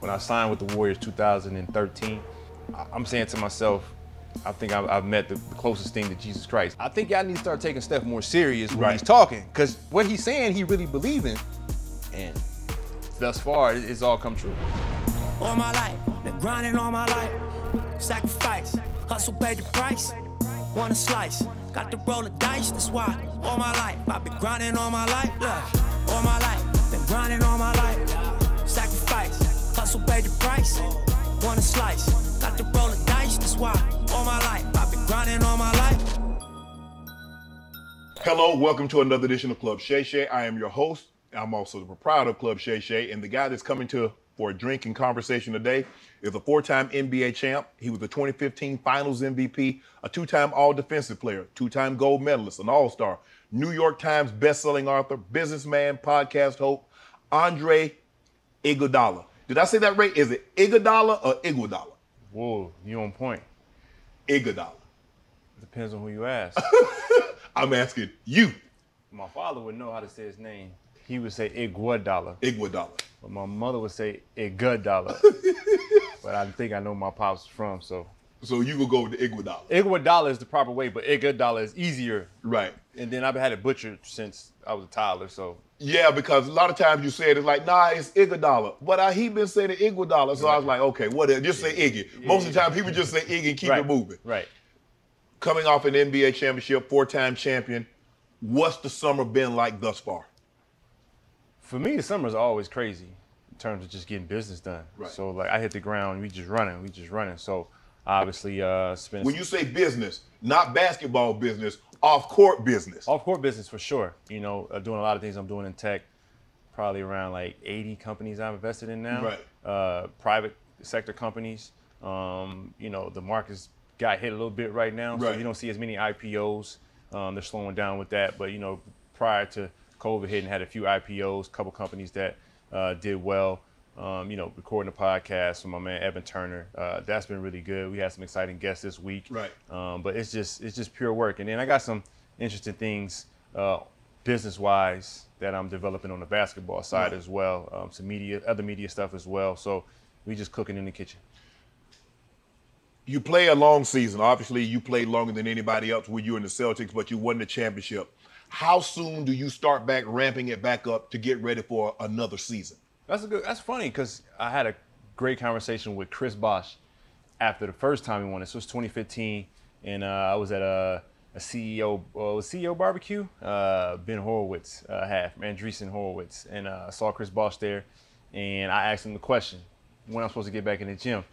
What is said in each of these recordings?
When I signed with the Warriors 2013, I- I'm saying to myself, I think I've, I've met the, the closest thing to Jesus Christ. I think y'all need to start taking Steph more serious when Right. he's talking, because what he's saying, he really believing, and thus far, it- it's all come true. all my life. Been grinding all my life. Sacrifice, hustle, pay the price. Want a slice, got to roll the dice. That's why all my life I've been grinding all my life. Look, all my life, been grinding all my life. Hustle, pay the price. Want slice, got to roll the dice. That's why all my life I've been grinding all my life. Hello, welcome to another edition of Club Shay Shay. I am your host. I'm also the proprietor of Club Shay Shay, and the guy that's coming to for a drink and conversation today is a four-time NBA champ. He was the 2015 Finals MVP, a two-time All-Defensive Player, two-time gold medalist, an All-Star, New York Times best-selling author, businessman, podcast host, Andre Iguodala. Did I say that right? Is it Iguodala or Iguodala? Whoa, you on point. Iguodala. Depends on who you ask. I'm asking you, my father would know how to say his name. He would say Iguodala, Iguodala. but my mother would say Iguodala. but I think I know my pops from, so So you will go with the Iguodala. Iguodala is the proper way, but Iguodala is easier. Right. And then I've had it butchered since I was a toddler, so Yeah, because a lot of times you say it, it's like, nah, it's Iguodala. But I, he been saying Iguodala, so I was like, okay, whatever. Just say Iggy. Most of the time, people just say Iggy and keep right, it moving. Right. Coming off an NBA championship, four-time champion, what's the summer been like thus far? For me, the summer's always crazy in terms of just getting business done. Right. So like I hit the ground, we just running, we just running. So obviously, uh, spend When you say business, not basketball business, off-court business. off court business for sure. You know, uh, doing a lot of things I'm doing in tech. Probably around like 80 companies I've invested in now. Right. Uh, private sector companies. Um, you know, the market's got hit a little bit right now, so you don't see as many IPOs. Um, they're slowing down with that, but you know, prior to COVID hitting, had a few IPOs, a couple companies that uh, did well. Um, you know, recording a podcast with my man Evan Turner. Uh, that's been really good. We had some exciting guests this week. Right. Um, but it's just it's just pure work. And then I got some interesting things uh, business wise that I'm developing on the basketball side Right. as well. Um, some media, other media stuff as well. So we just cooking in the kitchen. you play a long season. Obviously, you played longer than anybody else when you were in the Celtics, but you won the championship. How soon do you start back ramping it back up to get ready for another season? That's a good. That's funny because I had a great conversation with Chris Bosh after the first time he won it. So it was 2015, and uh, I was at a, a CEO, uh, CEO barbecue. Uh, ben Horowitz uh, half, Andreessen Horowitz, and uh, I saw Chris Bosh there, and I asked him the question, when I'm supposed to get back in the gym,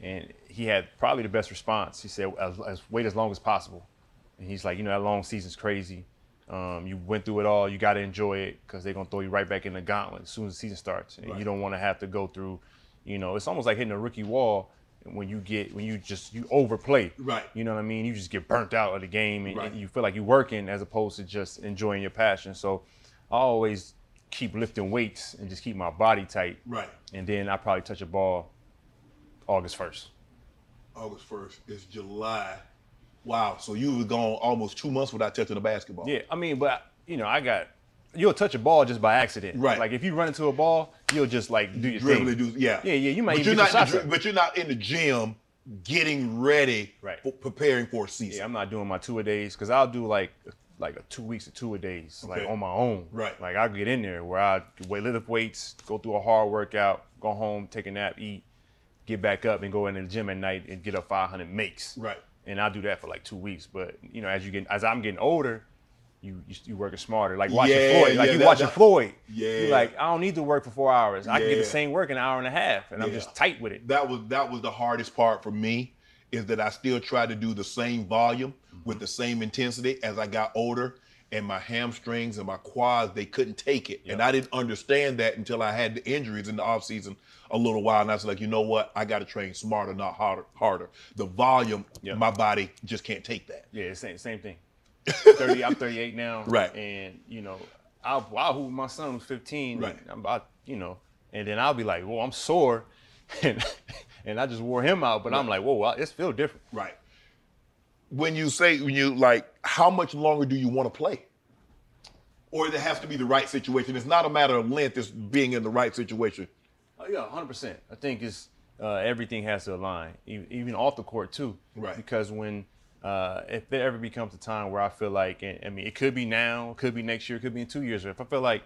and he had probably the best response. He said, as, as, "Wait as long as possible." And he's like, you know, that long season's crazy. Um, you went through it all. You got to enjoy it because they're gonna throw you right back in the gauntlet as soon as the season starts, and Right. you don't want to have to go through. You know, it's almost like hitting a rookie wall when you get when you just you overplay. Right. You know what I mean? You just get burnt out of the game, and, Right. and you feel like you're working as opposed to just enjoying your passion. So I always keep lifting weights and just keep my body tight. Right. And then I probably touch a ball August first. August 1st is July. Wow. So you were gone almost two months without touching a basketball. Yeah, I mean, but you know, I got you'll touch a ball just by accident. Right. Like if you run into a ball, you'll just like do your Dribble thing. do yeah. Yeah, yeah, you might but even you're not your in the dri- but you're not in the gym getting ready Right. for preparing for a season. Yeah, I'm not doing my two a days because I'll do like like a two weeks of two a days, like on my own. Right. Like I'll get in there where I weight lift weights, go through a hard workout, go home, take a nap, eat, get back up, and go into the gym at night and get up 500 makes. Right. And I'll do that for like two weeks. But you know, as you get as I'm getting older, you you, you working smarter. Like watching Yeah, Floyd. Like yeah, you that- watching that- Floyd. Yeah. You're like, I don't need to work for four hours. I can get the same work in an hour and a half, and I'm just tight with it. that was that was the hardest part for me is that I still try to do the same volume with the same intensity as I got older and my hamstrings and my quads they couldn't take it and I didn't understand that until I had the injuries in the offseason a little while and I was like you know what I got to train smarter not harder harder the volume Yep. my body just can't take that Yeah, same same thing. Thirty, I'm 38 now. Right. And you know, I'll I'll my son was 15. Right. I'm about you know, and then I'll be like, well, I'm sore, and and I just wore him out. But I'm like, whoa, it's feel different. right when you say when you like how much longer do you want to play or it has to be the right situation it's not a matter of length it's being in the right situation Oh, yeah, hundred percent. I think it's uh, everything has to align, even, off the court too. Right. Because when uh, if there ever becomes a time where I feel like, and, I mean, it could be now, it could be next year, it could be in two years. Or if I feel like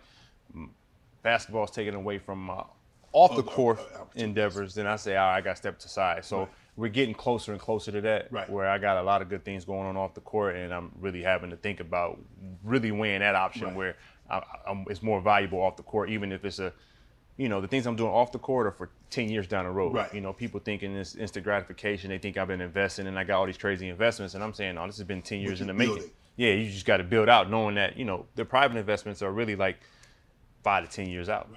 basketball is taken away from my off the court uh, endeavors, then I say, all right, I got to step aside. So Right. We're getting closer and closer to that, Right. where I got a lot of good things going on off the court, and I'm really having to think about really weighing that option Right. where I, I'm, it's more valuable off the court, even if it's a, you know, the things I'm doing off the court are for 10 years down the road. Right. You know, people thinking this instant gratification, they think I've been investing and I got all these crazy investments, and I'm saying, no, this has been 10 years in the making. it. Yeah, you just got to build out, knowing that you know the private investments are really like five to 10 years out.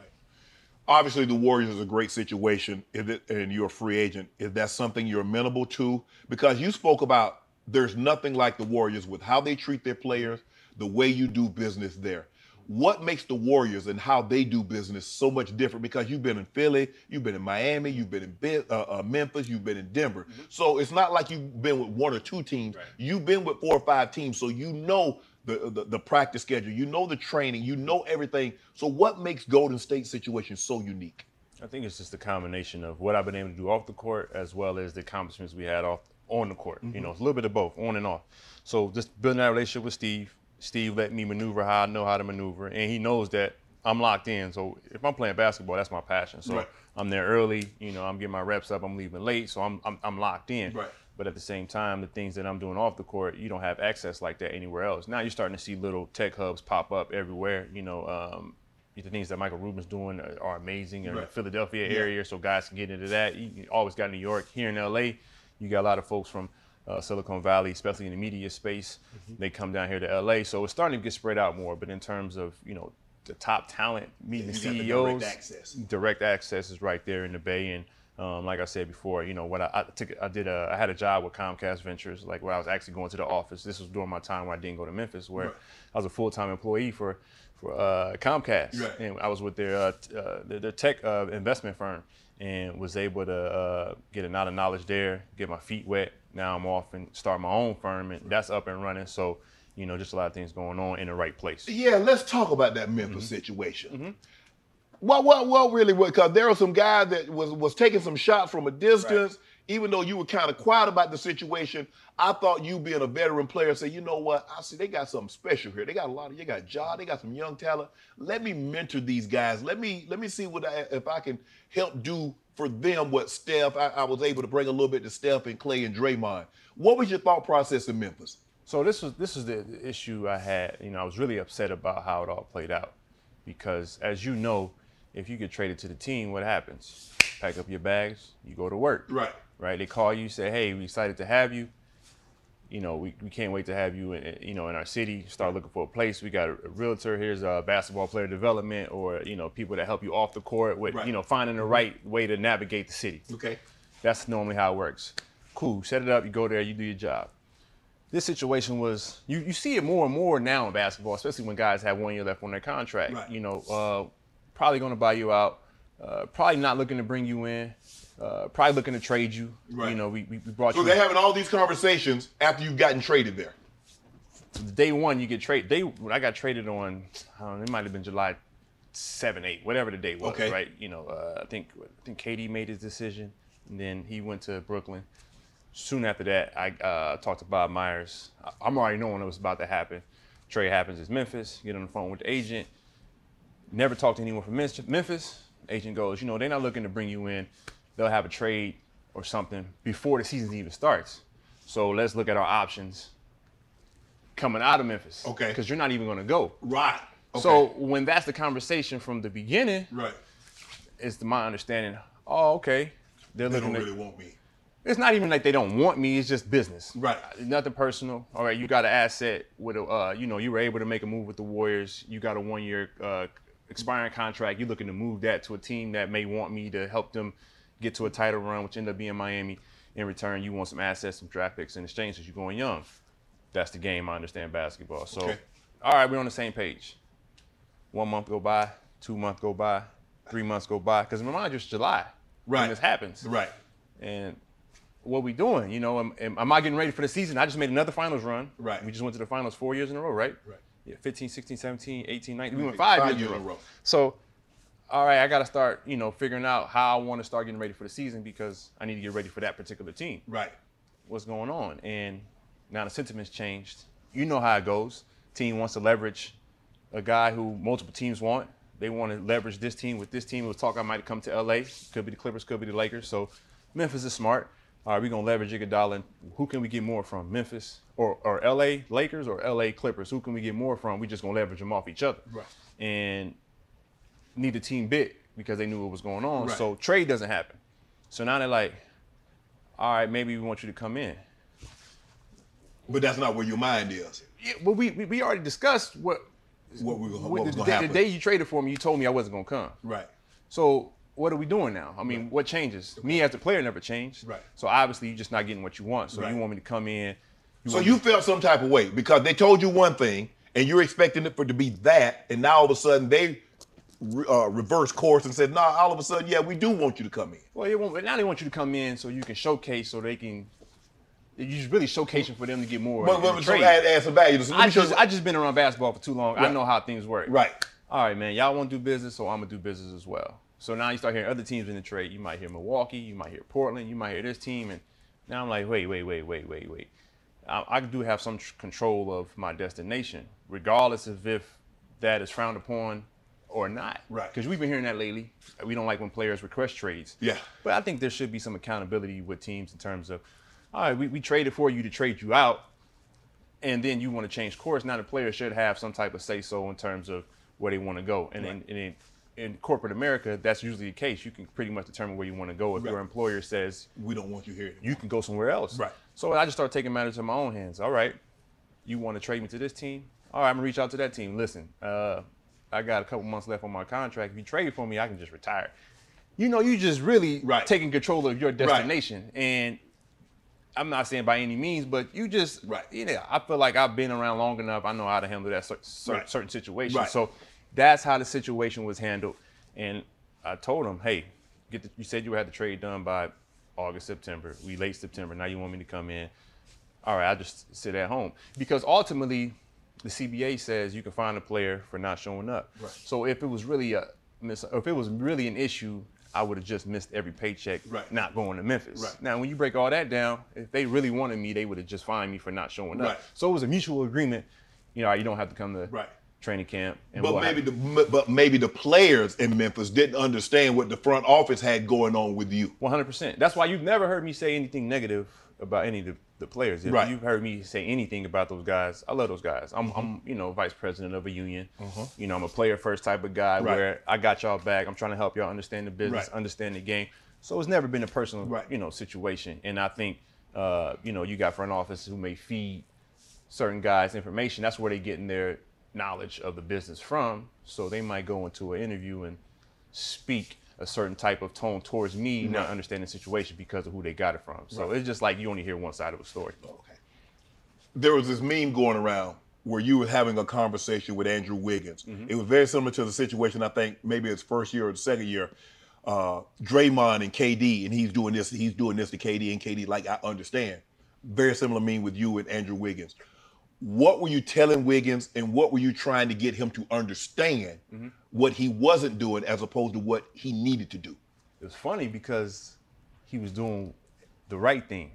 Obviously, the Warriors is a great situation, if it, and you're a free agent. Is that something you're amenable to? Because you spoke about there's nothing like the Warriors with how they treat their players, the way you do business there. What makes the Warriors and how they do business so much different? Because you've been in Philly, you've been in Miami, you've been in uh, uh, Memphis, you've been in Denver. So it's not like you've been with one or two teams. You've been with four or five teams, so you know the, the the practice schedule, you know the training, you know everything. So what makes Golden State situation so unique? I think it's just a combination of what I've been able to do off the court as well as the accomplishments we had off on the court. You mm-hmm. know, it's a little bit of both, on and off. So just building that relationship with Steve. Steve let me maneuver how I know how to maneuver, and he knows that I'm locked in. So if I'm playing basketball, that's my passion. So Right. I'm there early. You know, I'm getting my reps up. I'm leaving late, so I'm I'm, I'm locked in. Right. But at the same time, the things that I'm doing off the court, you don't have access like that anywhere else. Now you're starting to see little tech hubs pop up everywhere. You know, um, the things that Michael Rubin's doing are, are amazing in the Philadelphia Yeah. area, so guys can get into that. You, always got New York. Here in LA, you got a lot of folks from uh, Silicon Valley, especially in the media space. Mm-hmm. They come down here to LA, so it's starting to get spread out more. But in terms of you know the top talent, meeting Yeah, the CEOs, direct access. direct access is right there in the Bay. And um, like I said before, you know, what I, I took, I did a, I had a job with Comcast Ventures, like where I was actually going to the office. This was during my time where I didn't go to Memphis, where Right. I was a full time employee for for uh, Comcast, Right. and I was with their uh, t- uh, their, their tech uh, investment firm, and was able to uh, get a lot of knowledge there, get my feet wet. Now I'm off and start my own firm, and that's up and running. So. You know, just a lot of things going on in the right place. Yeah, let's talk about that Memphis situation. Well, well, well, really, because there were some guys that was was taking some shots from a distance. Even though you were kind of quiet about the situation, I thought you being a veteran player say, you know what? I see they got something special here. They got a lot of, you got Ja, they got some young talent. Let me mentor these guys. Let me let me see what I, if I can help do for them what Steph. I, I was able to bring a little bit to Steph and Clay and Draymond. What was your thought process in Memphis? So this was this the the issue I had. You know, I was really upset about how it all played out, because as you know, if you get traded to the team, what happens? Pack up your bags, you go to work. Right. Right. They call you, say, "Hey, we're excited to have you. You know, we, we can't wait to have you. In, you know, in our city. Start looking for a place. We got a, a realtor. Here's a basketball player development, or you know, people that help you off the court with Right. you know finding the right way to navigate the city. Okay. That's normally how it works. Cool. Set it up. You go there. You do your job. This situation was you, you see it more and more now in basketball, especially when guys have one year left on their contract. Right. You know, uh, probably going to buy you out. Uh, probably not looking to bring you in. Uh, probably looking to trade you. Right. You know, we, we brought So you. they're having all these conversations after you've gotten traded there. day one you get traded. Day when I got traded on, I don't know, it might have been July seven, eight, whatever the date was, Okay. right? You know, uh, I think I think KD made his decision, and then he went to Brooklyn. Soon after that, I uh, talked to Bob Myers. I'm already knowing it was about to happen. Trade happens is Memphis. Get on the phone with the agent. Never talked to anyone from Memphis- Memphis. Agent goes, you know, they're not looking to bring you in. They'll have a trade or something before the season even starts. So let's look at our options coming out of Memphis. Okay. Because you're not even going to go. Right. Okay. So when that's the conversation from the beginning, right. it's my understanding. Oh, okay. They're They looking. don't really want me. It's not even like they don't want me. It's just business. Right. Nothing personal. All right. You got an asset with a. Uh, you know, you were able to make a move with the Warriors. You got a one-year uh, expiring contract. You're looking to move that to a team that may want me to help them get to a title run, which end up being Miami. In return, you want some assets, some draft picks in exchange because you're going young. That's the game. I understand basketball. So, Okay. all right, we're on the same page. One month go by, two months go by, three months go by. Because remind you, it's July Right. when this happens. Right. And what we doing? You know, am, am, am I getting ready for the season? I just made another finals run. Right. We just went to the finals four years in a row, right? Right. Yeah, 15, 16, 17, 18, 19. We went Five five, years years in a row. So all right, I got to start, you know, figuring out how I want to start getting ready for the season because I need to get ready for that particular team. Right. What's going on? And now the sentiment's changed. You know how it goes. Team wants to leverage a guy who multiple teams want. They want to leverage this team with this team. It was talk I might come to LA. Could be the Clippers, could be the Lakers. So Memphis is smart. All right, we're gonna leverage Iguodala. Who can we get more from? Memphis or, or LA Lakers or LA Clippers? Who can we get more from? We just gonna leverage them off each other. Right. And need the team bit because they knew what was going on. Right. So trade doesn't happen. So now they're like, all right, maybe we want you to come in. But that's not where your mind is. Yeah, but we, we we already discussed what, What we gonna, what what was the, gonna day- happen. the day you traded for me. You told me I wasn't gonna come. right. So what are we doing now? I mean, what changes? Me as a player never changed. Right. So obviously you're just not getting what you want. So Right. you want me to come in. So you me- felt some type of way because they told you one thing and you're expecting it for to be that, and now all of a sudden they uh, reverse course and said, "Nah." All of a sudden, yeah, we do want you to come in. well, they want, now they want you to come in so you can showcase, so they can. You're really showcasing for them to get more. But, but so add, add some value. So I just I just been around basketball for too long. I know how things work. right. All right, man. Y'all want to do business, so I'm gonna do business as well. So now you start hearing other teams in the trade. You might hear Milwaukee, you might hear Portland, you might hear this team, and now I'm like, wait, wait, wait, wait, wait, wait. I, I do have some tr- control of my destination, regardless of if that is frowned upon or not. Right. Because we've been hearing that lately. We don't like when players request trades. Yeah. But I think there should be some accountability with teams in terms of, all right, we, we traded for you to trade you out, and then you want to change course. Now the player should have some type of say so in terms of where they want to go. And in, in, in corporate America, that's usually the case. You can pretty much determine where you want to go. If Right. your employer says We don't want you here. Anymore. you can go somewhere else. Right. So I just started taking matters in my own hands. All right, you want to trade me to this team? All right, I'm gonna reach out to that team. Listen, uh, I got a couple months left on my contract. If you trade for me, I can just retire. You know, you just really Right. taking control of your destination. And I'm not saying by any means, but you just, Right. You know, I feel like I've been around long enough. I know how to handle that cer- cer- Right. certain situation. Right. So that's how the situation was handled. And I told him, hey, get the, you said you had the trade done by August, September. We late September. Now you want me to come in. All right, I'll just sit at home. Because ultimately, the CBA says you can find a player for not showing up. Right. So if it was really a mis- if it was really an issue, I would have just missed every paycheck Right. not going to Memphis. Right. Now, when you break all that down, if they really wanted me, they would have just fined me for not showing up. Right. So it was a mutual agreement. You know, you don't have to come to Right. Training camp. And But we'll have- maybe the but maybe the players in Memphis didn't understand what the front office had going on with you. 100%. That's why you've never heard me say anything negative about any of the, the players. If Right. you've heard me say anything about those guys, I love those guys. I'm, I'm you know, vice president of a union. You know, I'm a player first type of guy Mm-hmm. Right. where I got y'all back. I'm trying to help y'all understand the business, Right. understand the game. So it's never been a personal, Right. you know, situation. And I think, uh, you know, you got front office who may feed certain guys information. That's where they getting their knowledge of the business from. So they might go into an interview and speak a certain type of tone towards me, not understanding the situation because of who they got it from. So Right. it's just like you only hear one side of a story. Okay. There was this meme going around where you were having a conversation with Andrew Wiggins. It was very similar to the situation I think maybe his first year or the second year. Uh, Draymond and KD, and he's doing this, he's doing this to KD, and KD like I understand. Very similar meme with you and Andrew Wiggins. What were you telling Wiggins, and what were you trying to get him to understand what he wasn't doing as opposed to what he needed to do? It was funny because he was doing the right thing.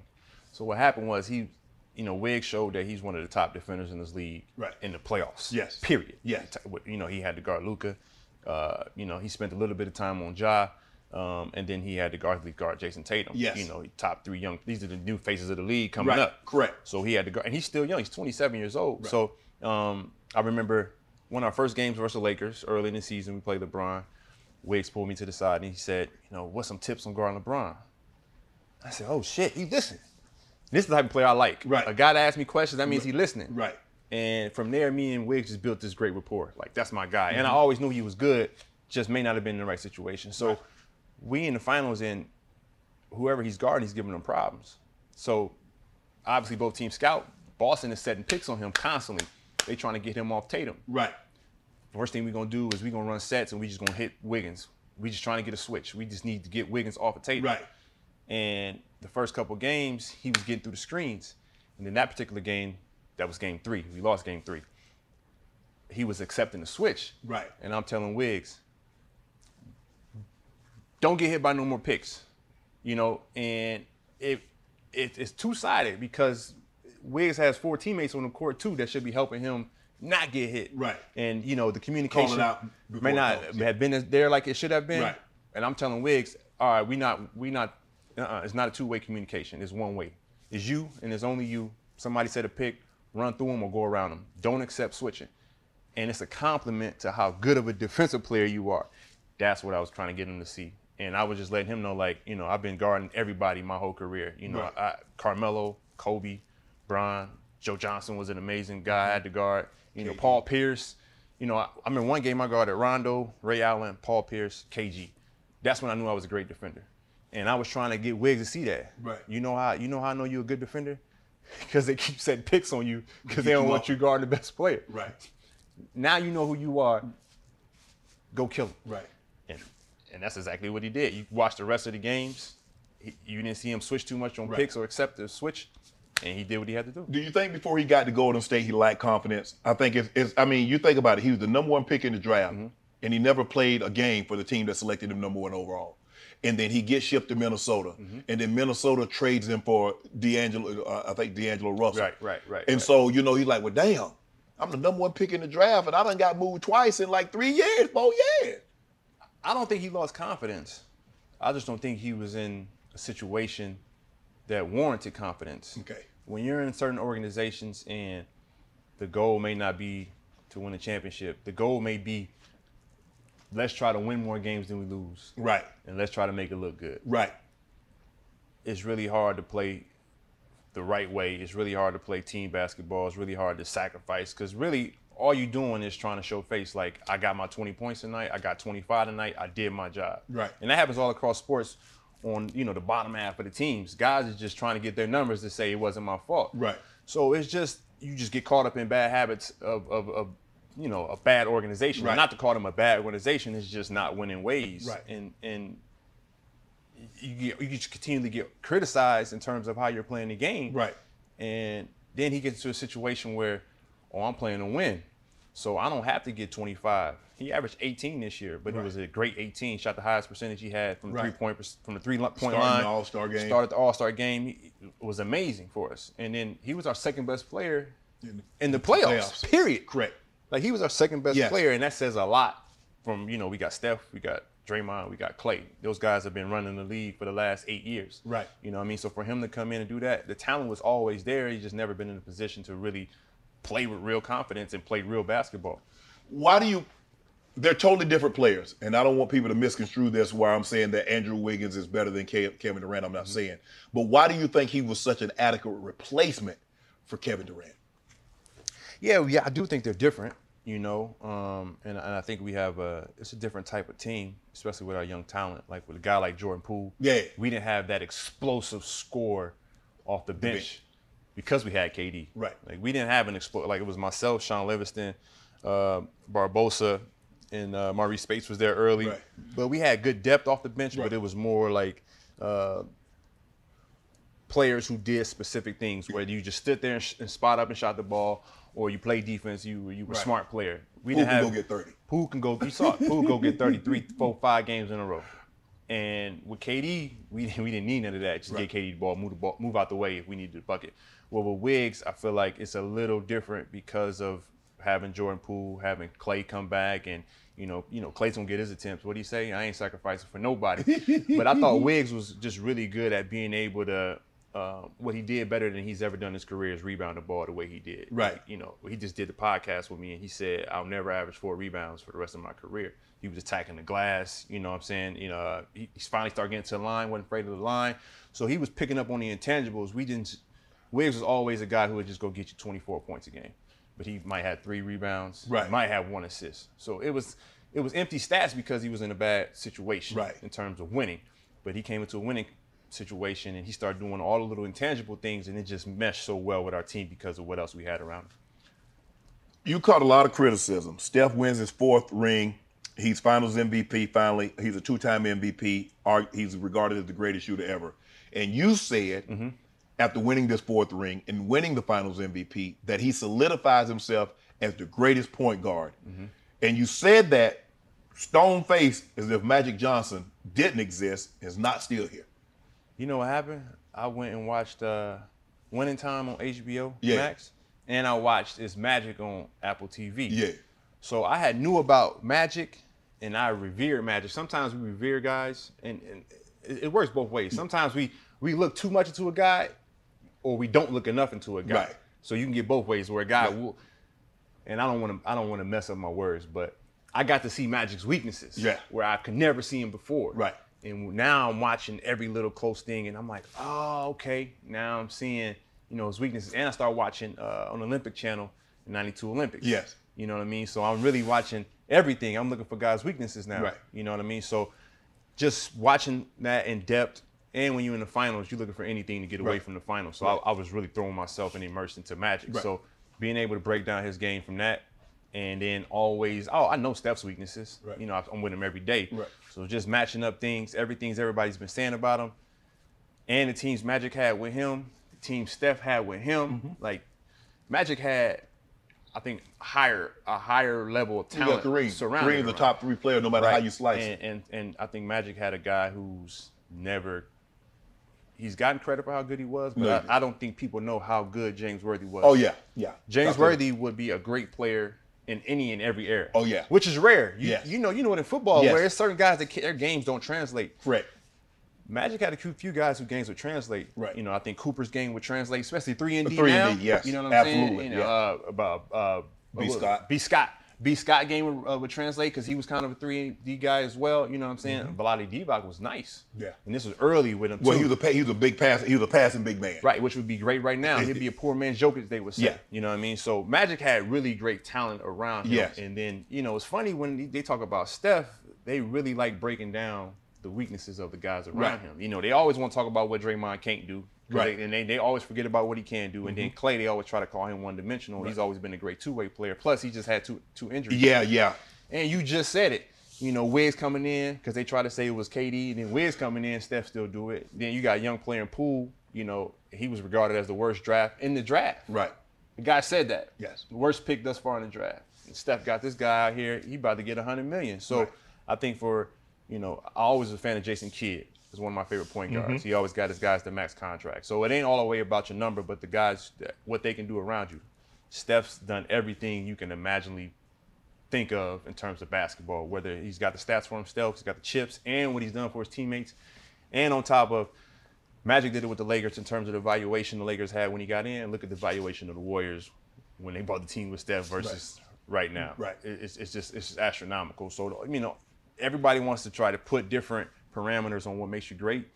So what happened was he, you know, Wiggs showed that he's one of the top defenders in this league Right. in the playoffs. Yes. Period. Yes. You know, he had to guard Luka. Uh, you know, he spent a little bit of time on Ja. Um, and then he had to guard, guard Jayson Tatum. Yes. You know, top three young. These are the new faces of the league coming Right. up. Correct. So he had to guard, and he's still young. He's 27 years old. So um, I remember one of our first games versus the Lakers early in the season. We played LeBron. Wiggs pulled me to the side and he said, "You know, what's some tips on guarding LeBron?" I said, "Oh shit, he listen. This is the type of player I like. Right. A guy that asks me questions, that means he listening. Right. And from there, me and Wiggs just built this great rapport. Like that's my guy, and I Mm-hmm. always knew he was good, just may not have been in the right situation. So we in the finals, and whoever he's guarding, he's giving them problems. So obviously, both teams scout. Boston is setting picks on him constantly. They trying to get him off Tatum. Right. First thing we're gonna do is we're gonna run sets and we just gonna hit Wiggins. We just trying to get a switch. We just need to get Wiggins off of Tatum. Right. And the first couple games, he was getting through the screens. And then that particular game, that was game three. We lost game three. He was accepting the switch. Right. And I'm telling Wiggs, don't get hit by no more picks. You know, and it, it it's two sided because Wiggs has four teammates on the court too that should be helping him not get hit. Right. And you know the communication may not have been there like it should have been. Right. And I'm telling Wiggs, all right, we not we not. Uh-uh, it's not a two way communication. It's one way. It's you and it's only you. Somebody said a pick, run through them or go around them. Don't accept switching. And it's a compliment to how good of a defensive player you are. That's what I was trying to get him to see. And I was just letting him know, like, you know, I've been guarding everybody my whole career. You know, Right. I, Carmelo, Kobe, Bron, Joe Johnson was an amazing guy I had to guard. You know, Paul Pierce. You know, I, I remember one game I guarded Rondo, Ray Allen, Paul Pierce, KG. That's when I knew I was a great defender. And I was trying to get Wiggs to see that. Right. You know how you know how I know you're a good defender? Because they keep setting picks on you because they don't you want off. you guarding the best player. Right. Now you know who you are. Go kill him. Right. And, that's exactly what he did. You watch the rest of the games. He, you didn't see him switch too much on Right. picks or accept the switch, and he did what he had to do. Do you think before he got to Golden State he lacked confidence? I think it's, it's I mean, you think about it, he was the number one pick in the draft, Mm-hmm. and he never played a game for the team that selected him number one overall. And then he gets shipped to Minnesota, Mm-hmm. and then Minnesota trades him for D'Angelo, uh, I think D'Angelo Russell. Right, right, right, And right. so you know he's like, well, damn, I'm the number one pick in the draft, and I done got moved twice in like three years, four years. I don't think he lost confidence. I just don't think he was in a situation that warranted confidence. Okay. When you're in certain organizations and the goal may not be to win a championship, the goal may be let's try to win more games than we lose, Right, and let's try to make it look good. right, It's really hard to play the right way. It's really hard to play team basketball. It's really hard to sacrifice because really all you're doing is trying to show face like I got my 20 points tonight, I got 25 tonight, I did my job. Right. And that happens all across sports on, you know, the bottom half of the teams. Guys is just trying to get their numbers to say it wasn't my fault. Right. So it's just you just get caught up in bad habits of of, of you know, a bad organization. Right. Not to call them a bad organization, it's just not winning ways. Right. And and you get you just continually get criticized in terms of how you're playing the game. Right. And then he gets to a situation where, oh, I'm playing to win. So I don't have to get 25. He averaged 18 this year, but Right. it was a great 18. Shot the highest percentage he had from the Right. three point from the three point Starting line. All-Star game. Started the All Star game. He, was amazing for us. And then he was our second best player in the playoffs. playoffs. Period. correct. Like he was our second best Yes. player, and that says a lot. From you know, we got Steph, we got Draymond, we got Clay. Those guys have been running the league for the last eight years. Right. You know what I mean? So for him to come in and do that, the talent was always there. He's just never been in a position to really play with real confidence and play real basketball. why do you they're totally different players and i don't want people to misconstrue this where i'm saying that andrew wiggins is better than kevin durant i'm not Mm-hmm. saying but why do you think he was such an adequate replacement for kevin durant Yeah, yeah, I do think they're different. You know, um, and, and I think we have a it's a different type of team, especially with our young talent. Like with a guy like Jordan Poole. Yeah. we didn't have that explosive score off the bench bench. Because we had KD. Right. Like we didn't have an explo Like it was myself, Shaun Livingston, uh, Barbosa, and uh, Marreese Speights was there early. Right. But we had good depth off the bench, Right. but it was more like. Uh, players who did specific things where you just stood there and, sh- and spot up and shot the ball, or you play defense. You you were a Right. smart player. We Who didn't can have go get 30? Who can go? You saw it. Who go get 33, four, five games in a row. And with KD, we didn't- we didn't need none of that. Just Right. get KD the ball, move the ball, move out the way if we needed the bucket. Well, with Wiggs, I feel like it's a little different because of having Jordan Poole, having Clay come back, and you know, you know, Clay's gonna get his attempts. What do you say? I ain't sacrificing for nobody. but I thought Wiggs was just really good at being able to. Uh, what he did better than he's ever done in his career is rebound the ball the way he did. Right. You know, he just did the podcast with me and he said, I'll never average four rebounds for the rest of my career. He was attacking the glass, you know what I'm saying? You know, uh, he, he's finally started getting to the line, wasn't afraid of the line. So he was picking up on the intangibles. We didn't, Wiggs was always a guy who would just go get you 24 points a game. But he might have three rebounds, Right. might have one assist. So it was it was empty stats because he was in a bad situation Right. in terms of winning. But he came into a winning situation and he started doing all the little intangible things and it just meshed so well with our team because of what else we had around him. you caught a lot of criticism steph wins his fourth ring he's finals mvp finally he's a two-time mvp he's regarded as the greatest shooter ever and you said Mm-hmm. After winning this fourth ring and winning the finals mvp that he solidifies himself as the greatest point guard Mm-hmm. and you said that stone faced as if Magic Johnson didn't exist, is not still here. You know what happened? I went and watched uh, Winning Time on HBO Yeah. Max, and I watched It's Magic on Apple TV. Yeah. So I had knew about Magic, and I revered Magic. Sometimes we revere guys, and, and it, it works both ways. Sometimes we we look too much into a guy, or we don't look enough into a guy. Right. So you can get both ways. Where a guy Right. will, and I don't want to I don't want to mess up my words, but I got to see Magic's weaknesses. Yeah. Where I could never see him before. Right. And now I'm watching every little close thing, and I'm like, oh, okay. Now I'm seeing, you know, his weaknesses. And I start watching uh, on Olympic Channel, the '92 Olympics. Yes. You know what I mean? So I'm really watching everything. I'm looking for guys' weaknesses now. Right. You know what I mean? So just watching that in depth, and when you're in the finals, you're looking for anything to get away Right. from the finals. So Right. I, I was really throwing myself and immersed into Magic. Right. So being able to break down his game from that, and then always, oh, I know Steph's weaknesses. Right. You know, I'm with him every day. Right. So just matching up things, everything's everybody's been saying about him, and the teams Magic had with him, the team Steph had with him, Mm-hmm. like Magic had, I think higher a higher level of You got talent Kareem. surrounding Kareem's the top three player, no matter how you slice and, it. and and I think Magic had a guy who's never. He's gotten credit for how good he was, but. I, I don't think people know how good James Worthy was. Oh yeah, yeah. James. Worthy would be a great player in any and every era. Oh, yeah. which is rare. You, Yes. you know, you know in football Yes. where there's certain guys that their games don't translate. Correct. Magic had a few, guys whose games would translate. Right. You know, I think Cooper's game would translate, especially three and D Three now. and D, yes. You know what I'm saying? Absolutely, You know, yeah. uh, about uh, B. Scott. B. Scott. B. Scott game would, uh, would translate because he was kind of a three D guy as well. You know what I'm saying? Vlade Divac was nice. Mm-hmm. Yeah. And this was early with him Well, too. he was a he was a big pass. He was a passing big man. Right, which would be great right now. He'd be a poor man's Jokic, they would say. Yeah. You know what I mean? So Magic had really great talent around him. Yes. And then, you know, it's funny when they talk about Steph, they really like breaking down the weaknesses of the guys around Right. him. You know, they always want to talk about what Draymond can't do. Right. Mm-hmm. they- and they, they always forget about what he can do. And then Clay, they always try to call him one dimensional. He's always been a great two way player. Plus, he just had two two injuries. Yeah, yeah. And you just said it. You know, Wiz coming in because they try to say it was KD. And then Wiz coming in, Steph still do it. Then you got young player in Poole. You know, he was regarded as the worst draft in the draft. Right. The guy said that. Yes. Worst pick thus far in the draft. And Steph got this guy out here. He about to get 100 million. So Right. I think for, you know, I always was a fan of Jason Kidd. He's one of my favorite point guards. Mm-hmm. He always got his guys the max contract. So it ain't all the way about your number, but the guys, what they can do around you. Steph's done everything you can imaginably think of in terms of basketball. Whether he's got the stats for himself, he's got the chips, and what he's done for his teammates, and on top of Magic did it with the Lakers in terms of the valuation the Lakers had when he got in. Look at the valuation of the Warriors when they bought the team with Steph versus right, now. Right. It's, it's just it's just astronomical. So you know, everybody wants to try to put different parameters on what makes you great.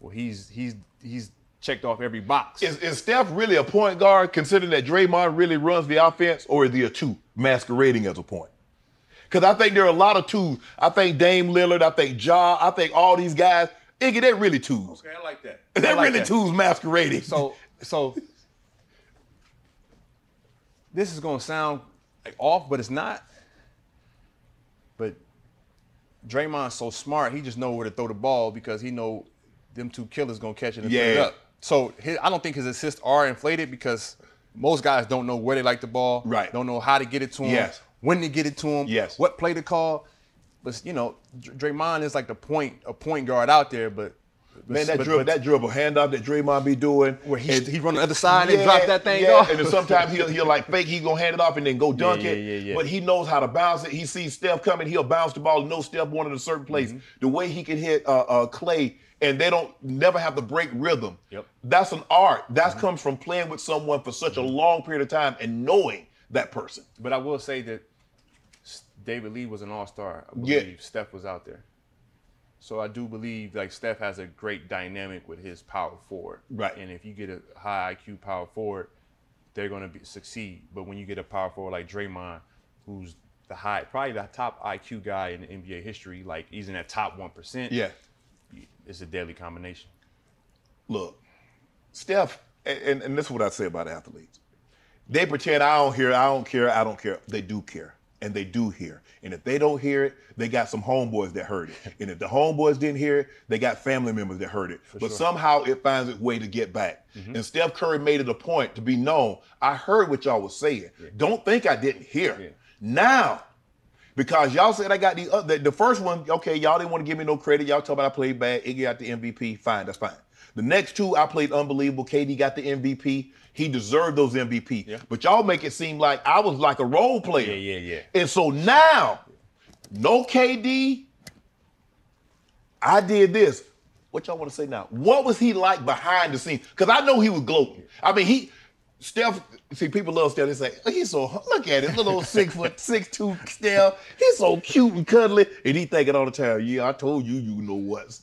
Well, he's he's he's checked off every box. Is, is Steph really a point guard, considering that Draymond really runs the offense, or is he a two masquerading as a point? Because I think there are a lot of twos. I think Dame Lillard, I think Ja, I think all these guys, Iggy, they're really twos. okay, I like that. They're like really that. twos masquerading. So so this is gonna sound like off, but it's not. Draymond's so smart, he just know where to throw the ball because he know them two killers gonna catch it and put it up. So his, I don't think his assists are inflated because most guys don't know where they like the ball, Right. Don't know how to get it to him, Yes. when to get it to him, Yes. what play to call. But you know, Dr- Draymond is like the point a point guard out there, but Man, that but- dribble, but- that dribble handoff that Draymond be doing, where he and- he run the other side and drop that thing yeah, off. And then sometimes he'll he'll like fake, he gonna hand it off and then go dunk yeah, it. yeah, yeah. But he knows how to bounce it. He sees Steph coming, he'll bounce the ball, no Steph wanted a certain place. Mm-hmm. The way he can hit uh, uh, Clay, and they don't never have to break rhythm. Yep. That's an art. That Mm-hmm. comes from playing with someone for such a long period of time and knowing that person. But I will say that David Lee was an all star. I Yeah. Steph was out there. So I do believe like Steph has a great dynamic with his power forward. Right. And if you get a high IQ power forward, they're gonna be, succeed. But when you get a power forward like Draymond, who's the high, probably the top IQ guy in NBA history, like he's in that top one percent. Yeah. it's a deadly combination. look, Steph, and, and this is what I say about athletes. They pretend I don't hear, I don't care, I don't care. They do care. And they do hear. And if they don't hear it, they got some homeboys that heard it. And if the homeboys didn't hear it, they got family members that heard it. but somehow it finds its way to get back. Mm-hmm. And Steph Curry made it a point to be known. I heard what y'all was saying. Don't think I didn't hear. Yeah. Now, Because y'all said I got the, the the first one. Okay, y'all didn't want to give me no credit. Y'all talking about I played bad. Iggy got the MVP. Fine, that's fine. The next two, I played unbelievable. KD got the MVP. He deserved those MVP. Yeah. But y'all make it seem like I was like a role player. Yeah, yeah, yeah. And so now, no KD. I did this. What y'all want to say now? What was he like behind the scenes? Because I know he was gloating. I mean, he Steph. See, people love Steph. They say "Oh, he's so. Look at him, little six foot six two Steph. He's so cute and cuddly, and he thinking all the time. Yeah, I told you, you know what?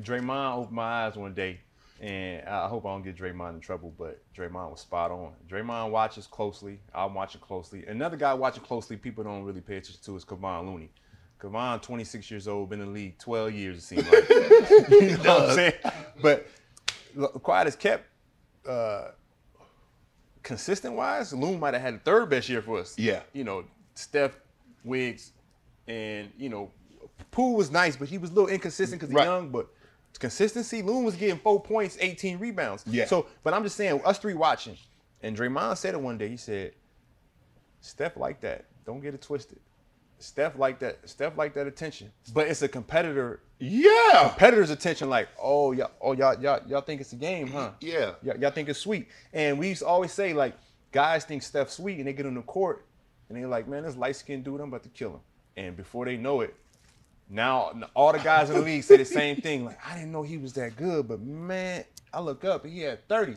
Draymond opened my eyes one day, and I hope I don't get Draymond in trouble, but Draymond was spot on. Draymond watches closely. I'm watching closely. Another guy watching closely, people don't really pay attention to, is Kevon Looney. Kevon, 26 years old, been in the league 12 years, it seems like. you know what I'm saying? But look, quiet as kept, uh, consistent wise, Loon might have had the third best year for us. Yeah. You know, Steph, Wiggs, and, you know, Poole was nice, but he was a little inconsistent because he's Right. young, but consistency, Loon was getting four points, 18 rebounds. Yeah. So, but I'm just saying, us three watching, and Draymond said it one day. He said, Steph like that. Don't get it twisted. Steph like that. Steph like that attention. But it's a competitor, Yeah, competitor's attention. Like, oh y'all, oh y'all, y'all, y'all think it's a game, huh? Yeah. Y'all, y'all think it's sweet. And we used to always say like, guys think Steph's sweet, and they get on the court, and they're like, man, this light skinned dude, I'm about to kill him. And before they know it, now all the guys in the league say the same thing. Like, I didn't know he was that good, but man, I look up and he had 30.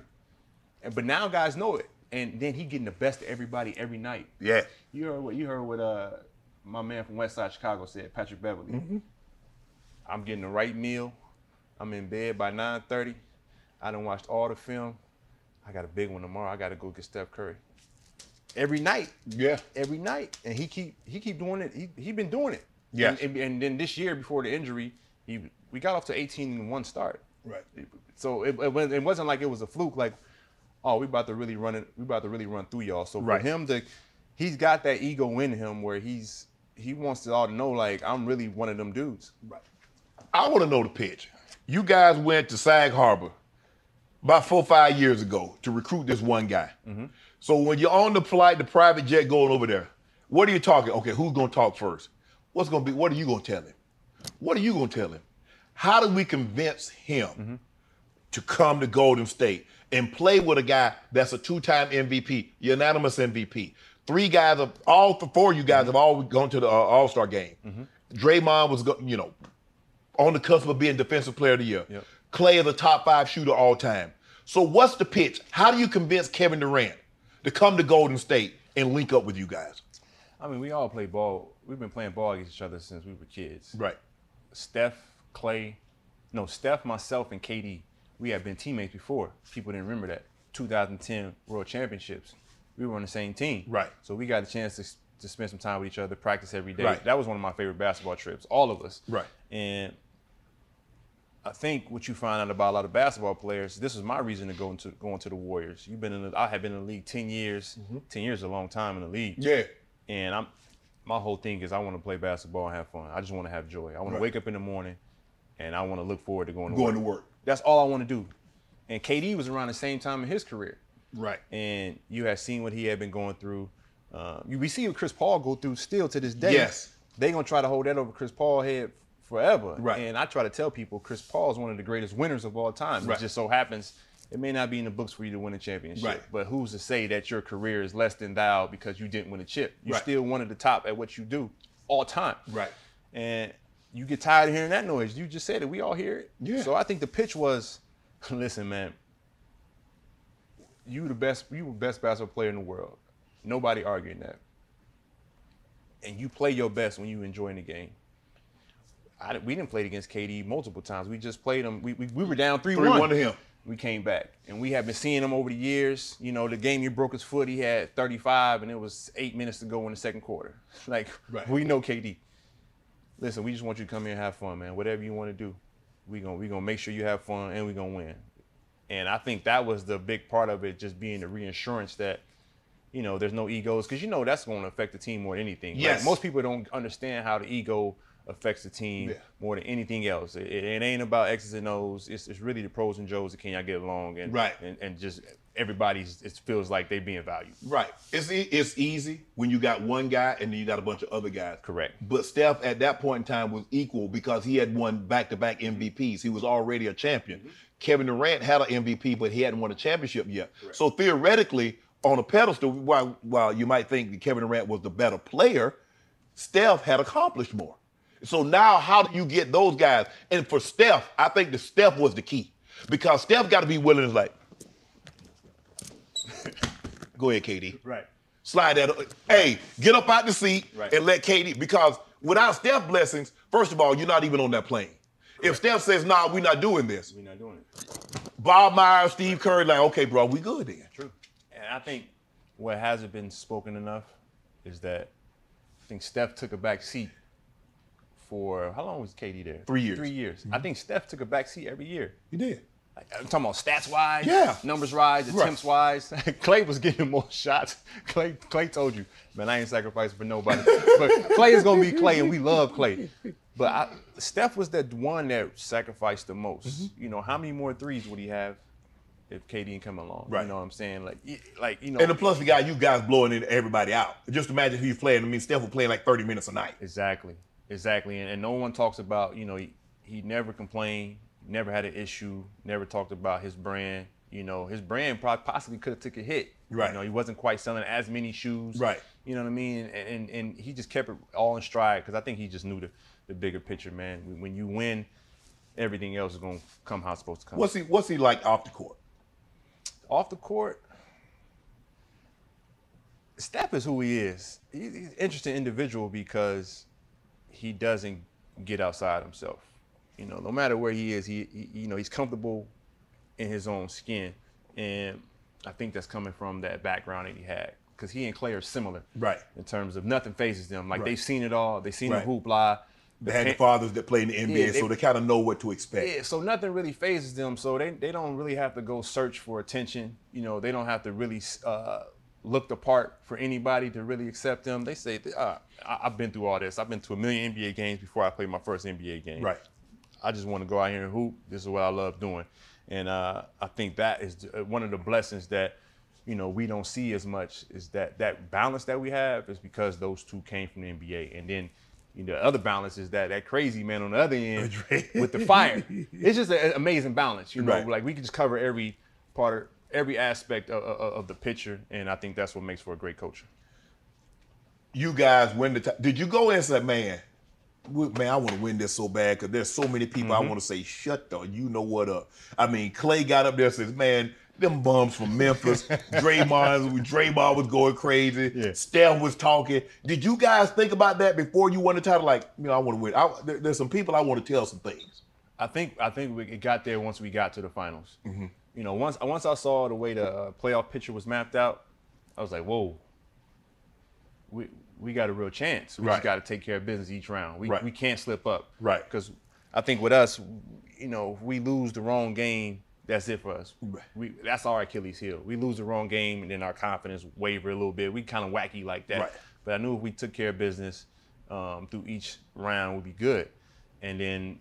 And but now guys know it. And then he getting the best of everybody every night. yeah. You heard what you heard what uh my man from West Side Chicago said, Patrick Beverley. Mm-hmm. I'm getting the right meal. I'm in bed by 9:30. I done watched all the film. I got a big one tomorrow. I got to go get Steph Curry. Every night, Yeah. every night, and he keep he keep doing it. He he been doing it. Yes. And, and, and then this year before the injury, he we got off to 18 in one start. Right. So it, it, it wasn't like it was a fluke. Like, oh, we about to really run it. We about to really run through y'all. So Right. for him to, he's got that ego in him where he's he wants to all to know like I'm really one of them dudes. Right. I want to know the pitch. You guys went to Sag Harbor about four five years ago to recruit this one guy. Mm-hmm. So when you're on the flight, the private jet going over there, what are you talking? Okay, who's gonna talk first? What's gonna be? What are you gonna tell him? What are you gonna tell him? How do we convince him mm-hmm. to come to Golden State and play with a guy that's a two-time MVP, unanimous MVP? Three guys, of all four of you guys mm-hmm. have all gone to the uh, All Star game. Mm-hmm. Draymond was, go, you know, on the cusp of being Defensive Player of the Year. Yep. Clay is a top five shooter all time. So what's the pitch? How do you convince Kevin Durant to come to Golden State and link up with you guys? I mean, we all play ball. We've been playing ball against each other since we were kids. Right. Steph, Clay, no, Steph, myself, and KD, we had been teammates before. People didn't remember that. 2010 World Championships, we were on the same team. Right. So we got the chance to, to spend some time with each other, practice every day. Right. That was one of my favorite basketball trips, all of us. Right. And I think what you find out about a lot of basketball players, this was my reason to go into going to the Warriors. You've been in the, I have been in the league 10 years. Mm-hmm. 10 years is a long time in the league. Yeah. And I'm my whole thing is I want to play basketball and have fun. I just want to have joy. I want Right. to wake up in the morning and I want to look forward to going to Going work. to work. That's all I want to do. And KD was around the same time in his career. Right. And you had seen what he had been going through. Um, you we see what Chris Paul go through still to this day. Yes. They gonna try to hold that over Chris Paul head forever. Right. And I try to tell people Chris Paul is one of the greatest winners of all time. Right. It just so happens it may not be in the books for you to win a championship. Right. But who's to say that your career is less than thou because you didn't win a chip? You're Right. still one of the top at what you do all time. Right. And you get tired of hearing that noise. You just said it. We all hear it. Yeah. So I think the pitch was, listen, man, you the best, you the best basketball player in the world. Nobody arguing that. And you play your best when you enjoying the game. I, we didn't play against KD multiple times. We just played him. We, we, we were down 3 1. 3-1 to him. We came back. And we have been seeing him over the years. You know, the game he broke his foot, he had 35, and it was eight minutes to go in the second quarter. Like, Right. we know KD. Listen, we just want you to come here and have fun, man. Whatever you want to do, we gonna we gonna make sure you have fun and we're gonna win. And I think that was the big part of it, just being the reassurance that, you know, there's no egos, because you know that's going to affect the team more than anything. Like, Yes. most people don't understand how the ego affects the team Yeah. more than anything else. It, it ain't about X's and O's. It's, it's really the pros and Joes that can y'all get along and Right. and, and just everybody's it feels like they being valued. Right. It's e- it's easy when you got one guy and then you got a bunch of other guys. Correct. But Steph at that point in time was equal because he had won back-to-back MVPs. He was already a champion. Mm-hmm. Kevin Durant had an MVP, but he hadn't won a championship yet. So theoretically, on a pedestal, while while you might think that Kevin Durant was the better player, Steph had accomplished more. So now, how do you get those guys? And for Steph, I think the Steph was the key because Steph got to be willing to like, go ahead, KD. Right. Slide that. Hey, get up out the seat Right. and let KD. Because without Steph blessings, first of all, you're not even on that plane. If Steph says, "Nah, we're not doing this," We're not doing it. Bob Myers, Steve Kerr, like, okay, bro, we good then. True. And I think what hasn't been spoken enough is that I think Steph took a back seat for how long was KD there? Three years. Three years. I think Steph took a back seat every year. He did. I'm talking about stats wise, Yeah. numbers wise, Right. attempts wise. Clay was getting more shots. Clay, Clay told you, man, I ain't sacrificing for nobody. but Clay is gonna be Clay, and we love Clay. But I, Steph was that one that sacrificed the most. Mm-hmm. You know, how many more threes would he have if KD didn't come along? Right. You know what I'm saying? Like, like you know, And the plus, we got you guys blowing in everybody out. Just imagine who you playing. I mean, Steph was playing like 30 minutes a night. Exactly, exactly, and, and no one talks about you know he, he never complained, never had an issue, never talked about his brand. You know his brand probably possibly could have took a hit. Right. You know he wasn't quite selling as many shoes. Right. You know what I mean? And and, and he just kept it all in stride because I think he just knew the, the bigger picture, man. When, you win, everything else is gonna come how it's supposed to come. What's he What's he like off the court? off the court? Steph is who he is. He- He's an interesting individual because he doesn't get outside himself. You know, no matter where he is, he, he you know he's comfortable in his own skin, and I think that's coming from that background that he had. Because he and Clay are similar, Right. In terms of nothing phases them. Like Right. they've seen it all. They've seen Right. the hoopla. They had the fathers that played in the NBA, Yeah, they- so they kind of know what to expect. yeah, so nothing really phases them. So they, they don't really have to go search for attention. You know, they don't have to really uh, look apart for anybody to really accept them. They say, uh, I, I've been through all this. I've been to a million NBA games before I played my first NBA game. Right. I just want to go out here and hoop. This is what I love doing. And uh, I think that is uh, one of the blessings that, you know, we don't see as much is that that balance that we have is because those two came from the NBA. And then you know, the other balance is that that crazy man on the other end with the fire. It's just an amazing balance, you know. Right. Like we can just cover every part, of, every aspect of, of, of the picture, and I think that's what makes for a great coach. you guys win the. T- Did you go and say, man, man, I want to win this so bad because there's so many people Mm-hmm. I want to say, shut the, you know what up. I mean, Clay got up there and says, man, them bums from Memphis, Draymond, Draymond was going crazy. Yeah. Steph was talking. Did you guys think about that before you won the title? Like, you know, I want to win. I, there- there's some people I want to tell some things. I think I think we it got there once we got to the finals. You know, once once I saw the way the uh, playoff picture was mapped out, I was like, whoa, we we got a real chance. We Right. just got to take care of business each round. We Right. we can't slip up. Right. Because I think with us, you know, if we lose the wrong game, that's it for us. Right. We that's our Achilles heel. We lose the wrong game, and then our confidence waver a little bit. We kind of wacky like that. Right. But I knew if we took care of business um, through each round, we'd be good. And then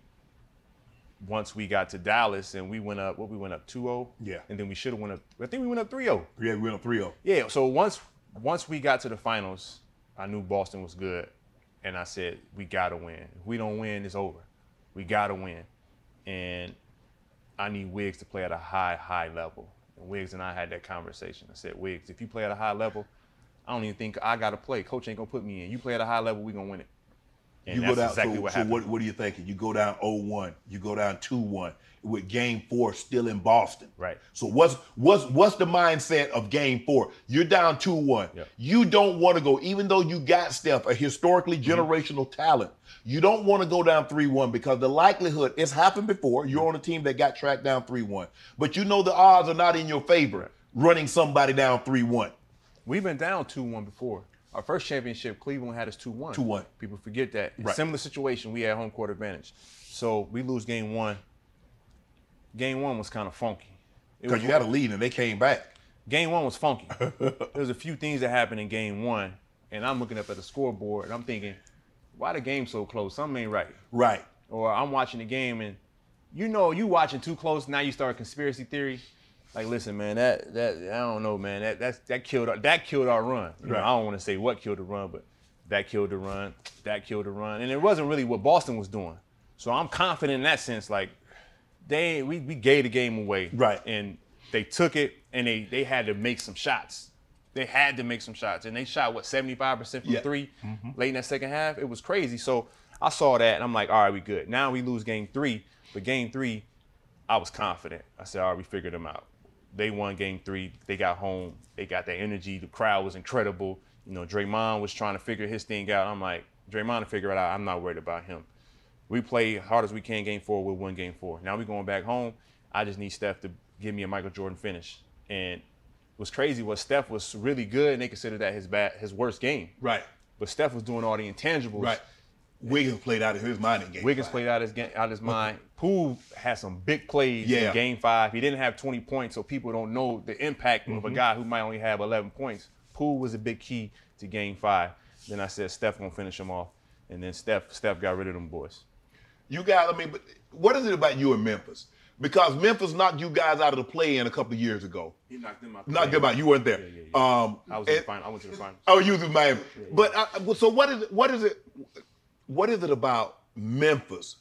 once we got to Dallas and we went up, what we went up 2-0. Yeah. And then we should have went up. I think we went up 3-0. Yeah, we went up 3 0. Yeah. So once once we got to the finals, I knew Boston was good, and I said we gotta win. If we don't win, it's over. We gotta win, and I need Wiggs to play at a high high level. And Wiggs and I had that conversation. I said, Wiggs, if you play at a high level, I don't even think I gotta play. Coach ain't gonna put me in. You play at a high level, we gonna win it. And You that's go down. exactly so, what so what, what are you thinking? You go down 0-1. You go down 2-1 with Game Four still in Boston. Right. So what's what's what's the mindset of Game Four? You're down 2-1. Yep. You don't want to go, even though you got Steph, a historically Mm-hmm. generational talent. You don't want to go down 3-1 because the likelihood it's happened before. You're on a team that got tracked down 3-1, but you know the odds are not in your favor. Running somebody down 3-1. We've been down 2-1 before. Our first championship, Cleveland had us 2-1. 2-1. People forget that. Right. Similar situation, we had home court advantage. So we lose game one. Game one was kind of funky. Because you had a lead and they came back. game one was funky. there was a few things that happened in game one, and I'm looking up at the scoreboard and I'm thinking, why the game so close? Something ain't right. Right. Or I'm watching the game and you know you watching too close. Now you start conspiracy theory. Like, listen, man, that that I don't know, man. That that's that killed our, that killed our run. You know, I don't want to say what killed the run, but that killed the run. That killed the run, and it wasn't really what Boston was doing. So I'm confident in that sense. Like, they we we gave the game away, Right. And they took it, and they they had to make some shots. They had to make some shots, and they shot what 75 percent from Yeah. 3 mm-hmm. late in that second half. It was crazy. So I saw that, and I'm like, all right, we good. Now we lose game three, but game three, I was confident. I said, all right, we figured them out. They won game three. They got home. They got that energy. The crowd was incredible. You know, Draymond was trying to figure his thing out. I'm like, Draymond to figure it out. I'm not worried about him. We play hard as we can game four. We'll win game four. Now we going back home. I just need Steph to give me a Michael Jordan finish. And what's crazy was Steph was really good, and they considered that his bad, his worst game. Right. But Steph was doing all the intangibles. Right. Wiggins played out of his mind in game. Wiggins five. played out his game, out his mind. Poole had some big plays Yeah. in Game Five. He didn't have 20 points, so people don't know the impact Mm-hmm. of a guy who might only have 11 points. Poole was a big key to Game Five. Then I said Steph gonna finish him off, and then Steph Steph got rid of them boys. You guys, I mean, but what is it about you and Memphis? Because Memphis knocked you guys out of the play in a couple of years ago. He knocked them out. Knocked them out. You weren't there. Yeah, yeah, Um, I was in the final. I went to the final. Oh, you was in Miami. But uh, well, so what is it? What is it? What is it about Memphis?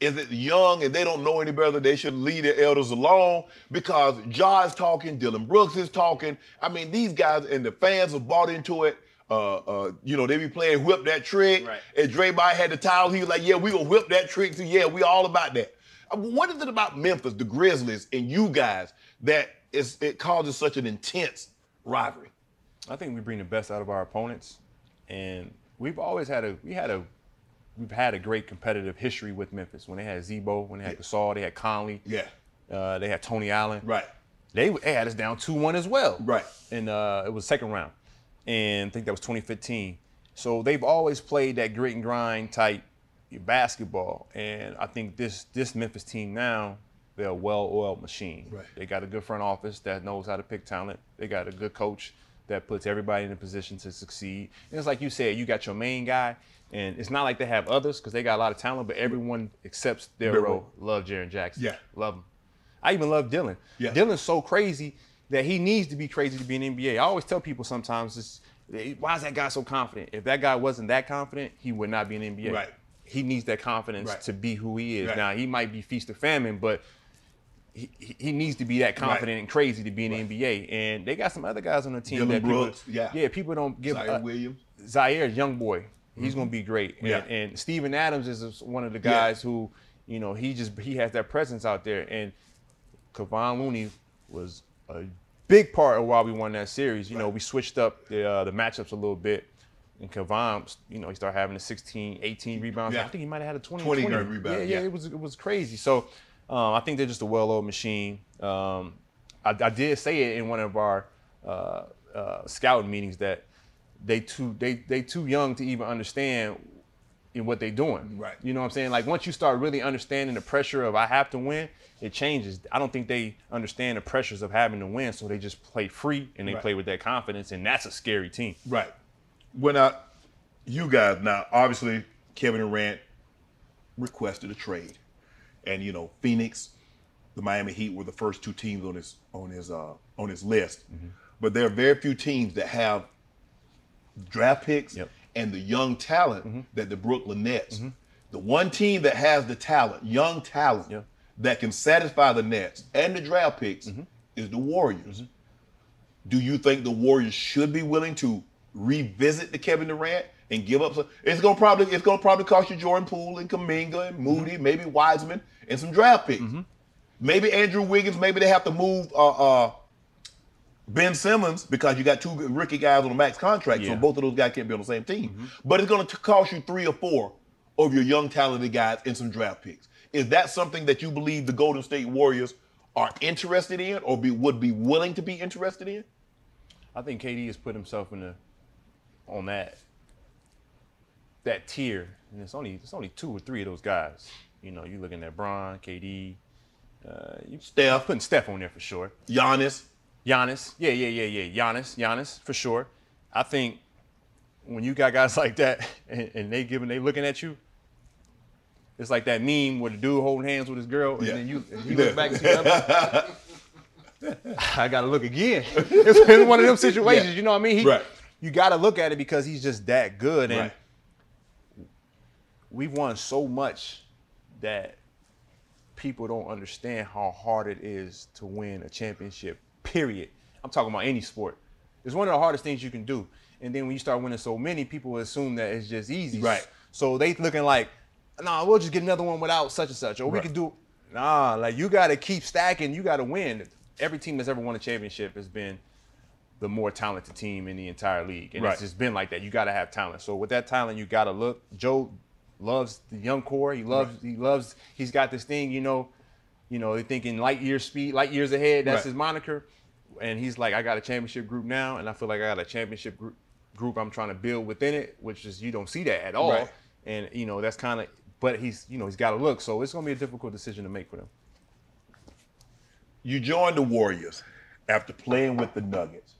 Is it young and they don't know any better? They should leave their elders alone because Ja's talking, Dillon Brooks is talking. I mean, these guys and the fans have bought into it. Uh, uh, you know, they be playing whip that trick. Right. And Draymond had the towel. He was like, "Yeah, we gonna whip that trick." So yeah, we all about that. Uh, What is it about Memphis, the Grizzlies, and you guys that is it causes such an intense rivalry? I think we bring the best out of our opponents, and we've always had a we had a we've had a great competitive history with Memphis. When they had Z-Bo, when they had Gasol, they had Conley, Yeah. uh, they had Tony Allen. Right. They, they had us down two one as well. Right. And uh, it was second round, and I think that was 2015. So they've always played that grit and grind type basketball, and I think this this Memphis team now they're a well-oiled machine. Right. They got a good front office that knows how to pick talent. They got a good coach that puts everybody in a position to succeed. And it's like you said, you got your main guy, and it's not like they have others because they got a lot of talent, but everyone accepts their role. role. Love Jaren Jackson. Yeah. Love him. I even love Dillon. Yeah. Dillon's so crazy that he needs to be crazy to be in NBA. I always tell people sometimes, why is that guy so confident? If that guy wasn't that confident, he would not be in NBA. Right. He needs that confidence Right. to be who he is. Right. Now he might be feast or famine, but he, he- needs to be that confident and crazy to be in Right. the NBA. And they got some other guys on the team Dillon that Brooks, people, yeah. yeah, people don't give. Ziaire uh, Williams. Ziaire, young boy, he's gonna be great. And, Yeah. and Steven Adams is one of the Yeah. guys who, you know, he just he has that presence out there. And Kevon Looney was a big part of why we won that series. You know, we switched up the uh, the matchups a little bit. And Kevon, you know, he started having a 16, 18 rebounds. Yeah. I think he might have had a 20, 20 20. rebound, Yeah, yeah, yeah. it was it was crazy. So um, I think they're just a well-oiled machine. Um, I, I did say it in one of our uh, uh, scouting meetings that they too they they too young to even understand in what they're doing. Right. You know what I'm saying? Like once you start really understanding the pressure of I have to win, it changes. I don't think they understand the pressures of having to win, so they just play free and they Right. play with that confidence, and that's a scary team. Right. When I, you guys now, obviously Kevin Durant requested a trade, and you know Phoenix, the Miami Heat were the first two teams on his on his uh, on his list. Mm-hmm. But there are very few teams that have draft picks Yep. and the young talent Mm-hmm. that the Brooklyn Nets. The one team that has the talent, young talent, Yeah. that can satisfy the Nets and the draft picks Mm-hmm. is the Warriors. Do you think the Warriors should be willing to revisit the Kevin Durant and give up some? It's gonna probably it's gonna probably cost you Jordan Poole and Kuminga and Moody, maybe Wiseman and some draft picks. Maybe Andrew Wiggins. Maybe they have to move uh, uh, Ben Simmons because you got two rookie guys on a max contract, so both of those guys can't be on the same team. But it's going to cost you three or four of your young talented guys and some draft picks. Is that something that you believe the Golden State Warriors are interested in, or be, would be willing to be interested in? I think KD has put himself in a on that that tier, and it's only it's only two or three of those guys. You know, you're looking at Bron, KD, uh, you Steph, putting Steph on there for sure. Giannis. Giannis, yeah, yeah, yeah, yeah. Giannis, Giannis for sure. I think when you got guys like that and, and they giving they looking at you, it's like that meme where the dude holding hands with his girl and Yeah. then you and you Yeah. look back see other. I gotta look again. It's, it's one of them situations, Yeah. you know what I mean? He, Right. You gotta look at it because he's just that good, and Right. we've won so much that people don't understand how hard it is to win a championship. Period. I'm talking about any sport. It's one of the hardest things you can do. And then when you start winning so many, people assume that it's just easy. Right. So they looking like, nah, we'll just get another one without such and such, or we Right. could do. Nah, like you got to keep stacking. You got to win. Every team that's ever won a championship has been the more talented team in the entire league, and Right. it's just been like that. You got to have talent. So with that talent, you got to look. Joe loves the young core. He loves. He loves. He's got this thing. You know. You know, they're thinking light years speed, light years ahead. That's Right. his moniker. And he's like, I got a championship group now, and I feel like I got a championship group group I'm trying to build within it, which is you don't see that at all. Right. And you know, that's kind of. But he's, you know, he's got to look. So it's gonna be a difficult decision to make for them. You joined the Warriors after playing with the Nuggets.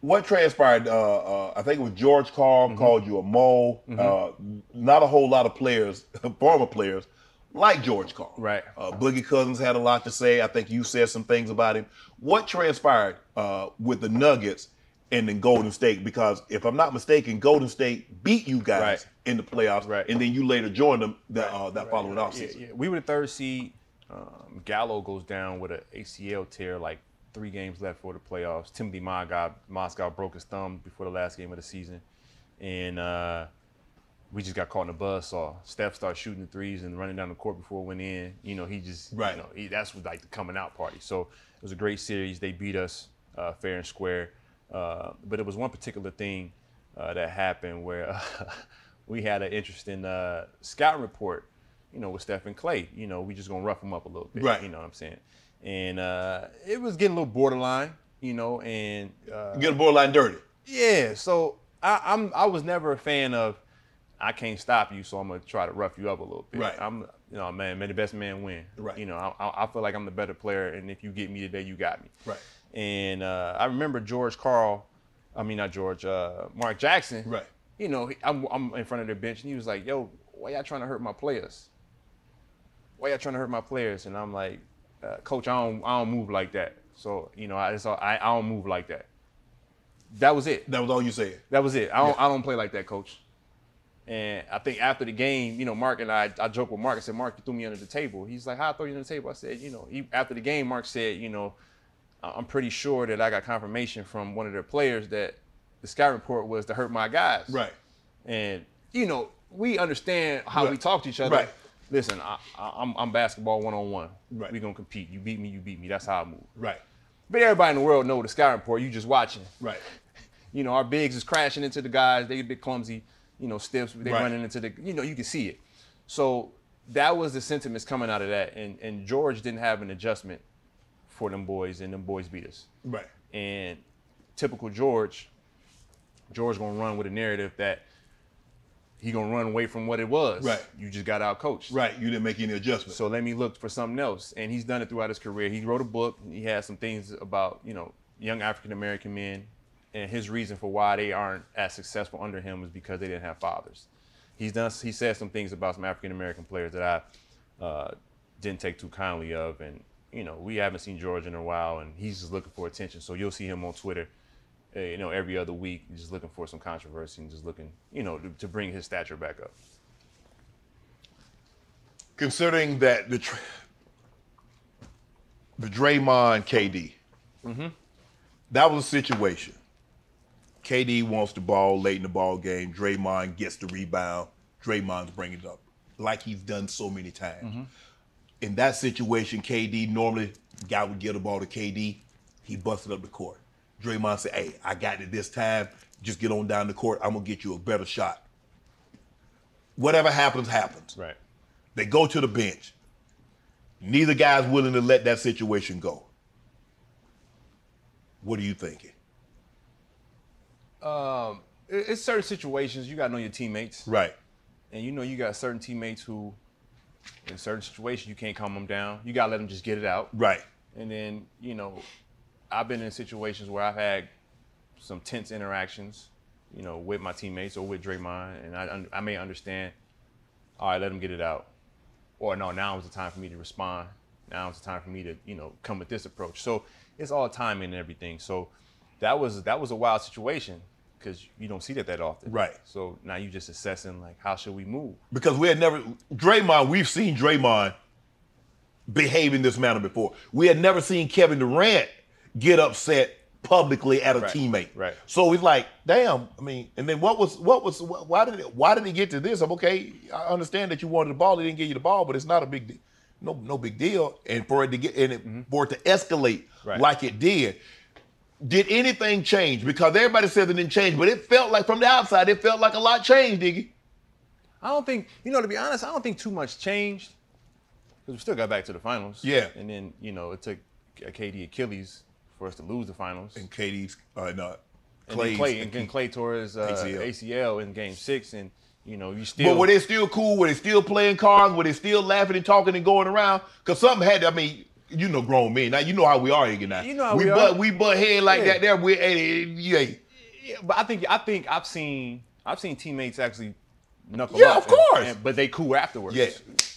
What transpired? Uh, uh, I think it was George Karl Mm-hmm. called you a mole. Uh, not a whole lot of players, former players, like George Karl. Right. Uh, Boogie Cousins had a lot to say. I think you said some things about him. What transpired uh, with the Nuggets and then Golden State? Because if I'm not mistaken, Golden State beat you guys Right. in the playoffs, Right. and then you later joined them that uh, that following Yeah, offseason. yeah. We were the third seed. Um, Gallo goes down with an ACL tear, like three games left for the playoffs. Timofey Mozgov, Mozgov broke his thumb before the last game of the season, and uh, we just got caught in a buzzsaw. Steph started shooting the threes and running down the court before it went in. You know, he just, Right. you know, he, that's what like the coming out party. So it was a great series. They beat us uh, fair and square, uh, but it was one particular thing uh, that happened where we had an interesting uh, scouting report. You know, with Steph and Clay. You know, we just gonna rough them up a little bit. Right. You know what I'm saying? And uh, it was getting a little borderline. You know, and uh, Get a borderline dirty. yeah, so I, I'm I was never a fan of I can't stop you, so I'm gonna try to rough you up a little bit. Right. I'm you know man, may the best man win. Right. You know I, I I feel like I'm the better player, and if you get me today, you got me. Right. And uh, I remember George Karl, I mean not George, uh, Mark Jackson. Right. You know he, I'm I'm in front of their bench, and he was like, "Yo, why y'all trying to hurt my players? Why y'all trying to hurt my players?" And I'm like, uh, "Coach, I don't I don't move like that. So you know I just, I I don't move like that." That was it. That was all you said. That was it. I don't, Yeah. I don't play like that, coach. And I think after the game, you know, Mark and I, I joked with Mark. I said, Mark, you threw me under the table. He's like, how I throw you under the table? I said, you know, he, after the game, Mark said, you know, I'm pretty sure that I got confirmation from one of their players that the sky report was to hurt my guys. Right. And, you know, we understand how we talk to each other. Right. Listen, I, I, I'm, I'm basketball one on one. Right. We're going to compete. You beat me, you beat me. That's how I move. Right. But everybody in the world know the sky report. You just watching. Right. You know, our bigs is crashing into the guys. They get a bit clumsy. You know, stiffs. They Right. running into the. You know, you can see it. So that was the sentiments coming out of that. And and George didn't have an adjustment for them boys, and them boys beat us. Right. And typical George, George gonna run with a narrative that he gonna run away from what it was. Right. You just got out coached. Right. You didn't make any adjustments. So let me look for something else. And he's done it throughout his career. He wrote a book. He has some things about, you know, young African American men and his reason for why they aren't as successful under him is because they didn't have fathers. He's done he said some things about some African American players that I uh, didn't take too kindly of and you know, we haven't seen George in a while and he's just looking for attention. So you'll see him on Twitter uh, you know, every other week, just looking for some controversy and just looking, you know, to, to bring his stature back up. Considering that the the Draymond KD, Mm-hmm. that was a situation. KD wants the ball late in the ball game. Draymond gets the rebound. Draymond's bringing it up like he's done so many times. Mm-hmm. In that situation, KD normally guy would get the ball to KD. He busted up the court. Draymond said, "Hey, I got it this time. Just get on down the court. I'm gonna get you a better shot. Whatever happens, happens." Right. They go to the bench. Neither guy's willing to let that situation go. What are you thinking? Um, it- it's certain situations you gotta know your teammates, Right. and you know you got certain teammates who, in certain situations, you can't calm them down. You gotta let them just get it out. Right. And then you know, I've been in situations where I've had some tense interactions, you know, with my teammates or with Draymond, and I I may understand. All right, let him get it out, or no, now is the time for me to respond. Now is the time for me to you know come with this approach. So it's all timing and everything. So that was that was a wild situation because you don't see that that often. Right. So now you're just assessing like how should we move. because we had never Draymond. We've seen Draymond behave in this manner before. We had never seen Kevin Durant get upset publicly at a Right, teammate. right. So it's like, damn. I mean, and then what was what was why did it, why did he get to this? I'm okay. I understand that you wanted the ball. He didn't give you the ball, but it's not a big deal. No, no big deal. And for it to get and it, for it to escalate Mm-hmm. Right. like it did. Did anything change? Because everybody says it didn't change, but it felt like from the outside, it felt like a lot changed, Diggy. I don't think, you know, to be honest, I don't think too much changed because we still got back to the finals. Yeah. And then, you know, it took a KD Achilles for us to lose the finals. And KD's uh, no, And then Clay, and then Clay tore his uh, ACL. ACL. in game six. And, you know, you still. But were they still cool? Were they still playing cards? Were they still laughing and talking and going around? Because something had. to- I mean, you know, grown men. Now you know how we are now. You know how we we are. butt we butt head like Yeah. that. There, we hey, yeah. Yeah, but I think I think I've seen I've seen teammates actually knuckle Yeah, up of and- course. and- but they cool afterwards. Yeah.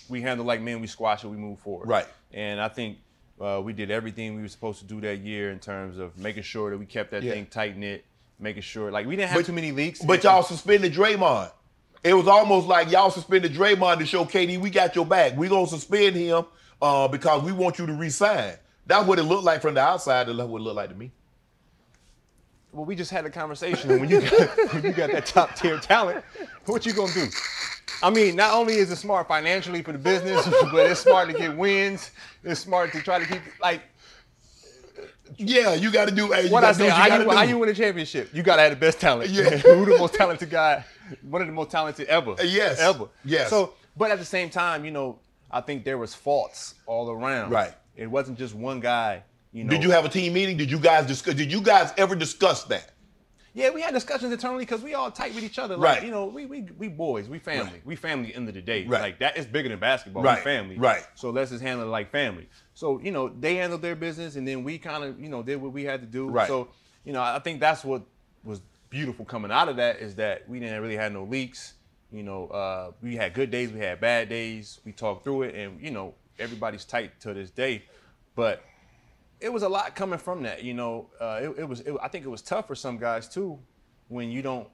we handle like men, we squash it, we move forward. Right. And I think uh, we did everything we were supposed to do that year in terms of making sure that we kept that Yeah. thing tight knit, making sure like we didn't have But- too many leaks. But y'all suspended Draymond. It was almost like y'all suspended Draymond to show KD we got your back. We gonna suspend him uh, because we want you to resign. That's what it looked like from the outside. That's what it looked like to me. well, we just had a conversation. when you got when you got that top tier talent, what you gonna do? I mean, not only is it smart financially for the business, but it's smart to get wins. It's smart to try to keep like Yeah, you got to do. Hey, what I say. How you, how you win a championship? You gotta have the best talent. Yeah. Who the most talented guy? One of the most talented ever. yes. Ever. Yes. So, but at the same time, you know, I think there was faults all around. Right. It wasn't just one guy. You know. Did you have a team meeting? Did you guys discuss? Did you guys ever discuss that? Yeah, we had discussions internally because we all tight with each other. Right. Like, you know, we we we boys, we family, Right. we family. End of the day, Right. like that is bigger than basketball. Right. We family, Right. So let's just handle it like family. So you know, they handled their business, and then we kind of you know did what we had to do. Right. So you know, I think that's what was beautiful coming out of that is that we didn't really have no leaks. You know, uh, we had good days, we had bad days. We talked through it, and you know, everybody's tight to this day. But it was a lot coming from that. You know, uh, it, it was. It, I think it was tough for some guys too, when you don't,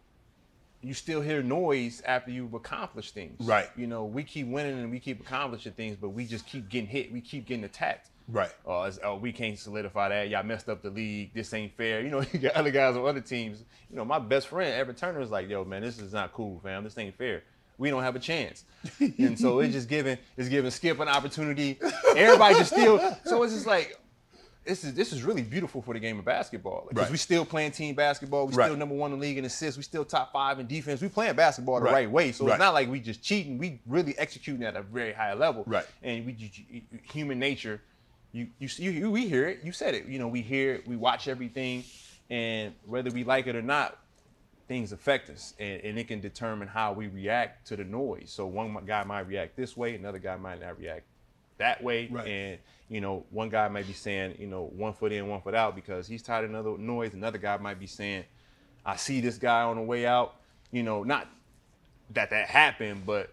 you still hear noise after you've accomplished things. Right. You know, we keep winning and we keep accomplishing things, but we just keep getting hit. We keep getting attacked. Right. Oh, it's, oh, we can't solidify that. Y'all messed up the league. This ain't fair. You know, you got other guys on other teams. You know, my best friend, Everett Turner, is like, yo, man, this is not cool, fam. This ain't fair. We don't have a chance. and so it's just giving, it's giving Skip an opportunity. Everybody just still. So it's just like, this is this is really beautiful for the game of basketball. Because Right. we still playing team basketball. We Right. still number one in the league in assists. We still top five in defense. We playing basketball the Right. right, way. So Right. it's not like we just cheating. We really executing at a very high level. Right. And we human nature, you you you, we hear it. You said it. You know, we hear it. We watch everything, and whether we like it or not, things affect us, and, and it can determine how we react to the noise. So one guy might react this way, another guy might not react that way, Right. and you know, one guy might be saying, you know, one foot in, one foot out because he's tired of another noise. Another guy might be saying, I see this guy on the way out. You know, not that that happened, but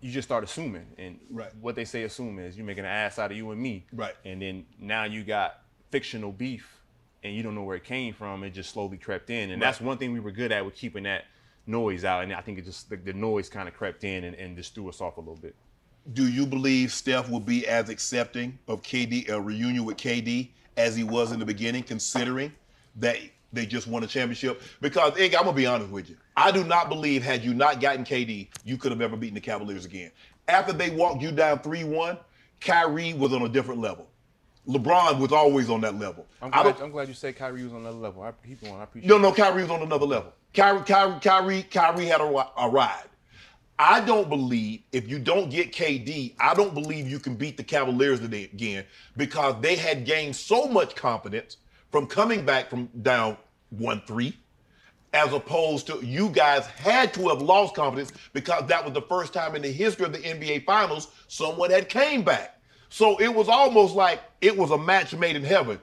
you just start assuming, and Right. what they say assume is you're making an ass out of you and me, Right. And then now you got fictional beef, and you don't know where it came from. It just slowly crept in, and that's one thing we were good at with keeping that noise out. And I think it just the, the noise kind of crept in and, and just threw us off a little bit. Do you believe Steph will be as accepting of KD a reunion with KD as he was in the beginning, considering that they just won a championship? Because Iggy, I'm gonna be honest with you. I do not believe had you not gotten KD, you could have ever beaten the Cavaliers again. After they walked you down 3-1, Kyrie was on a different level. LeBron was always on that level. I'm glad, I'm glad you said Kyrie was on another level. I keep going. I appreciate. No, no, Kyrie was on another level. Kyrie, Kyrie, Kyrie, Kyrie had a, a ride. I don't believe if you don't get KD, I don't believe you can beat the Cavaliers again because they had gained so much confidence from coming back from down one three, as opposed to you guys had to have lost confidence because that was the first time in the history of the NBA Finals someone had came back. So it was almost like it was a match made in heaven.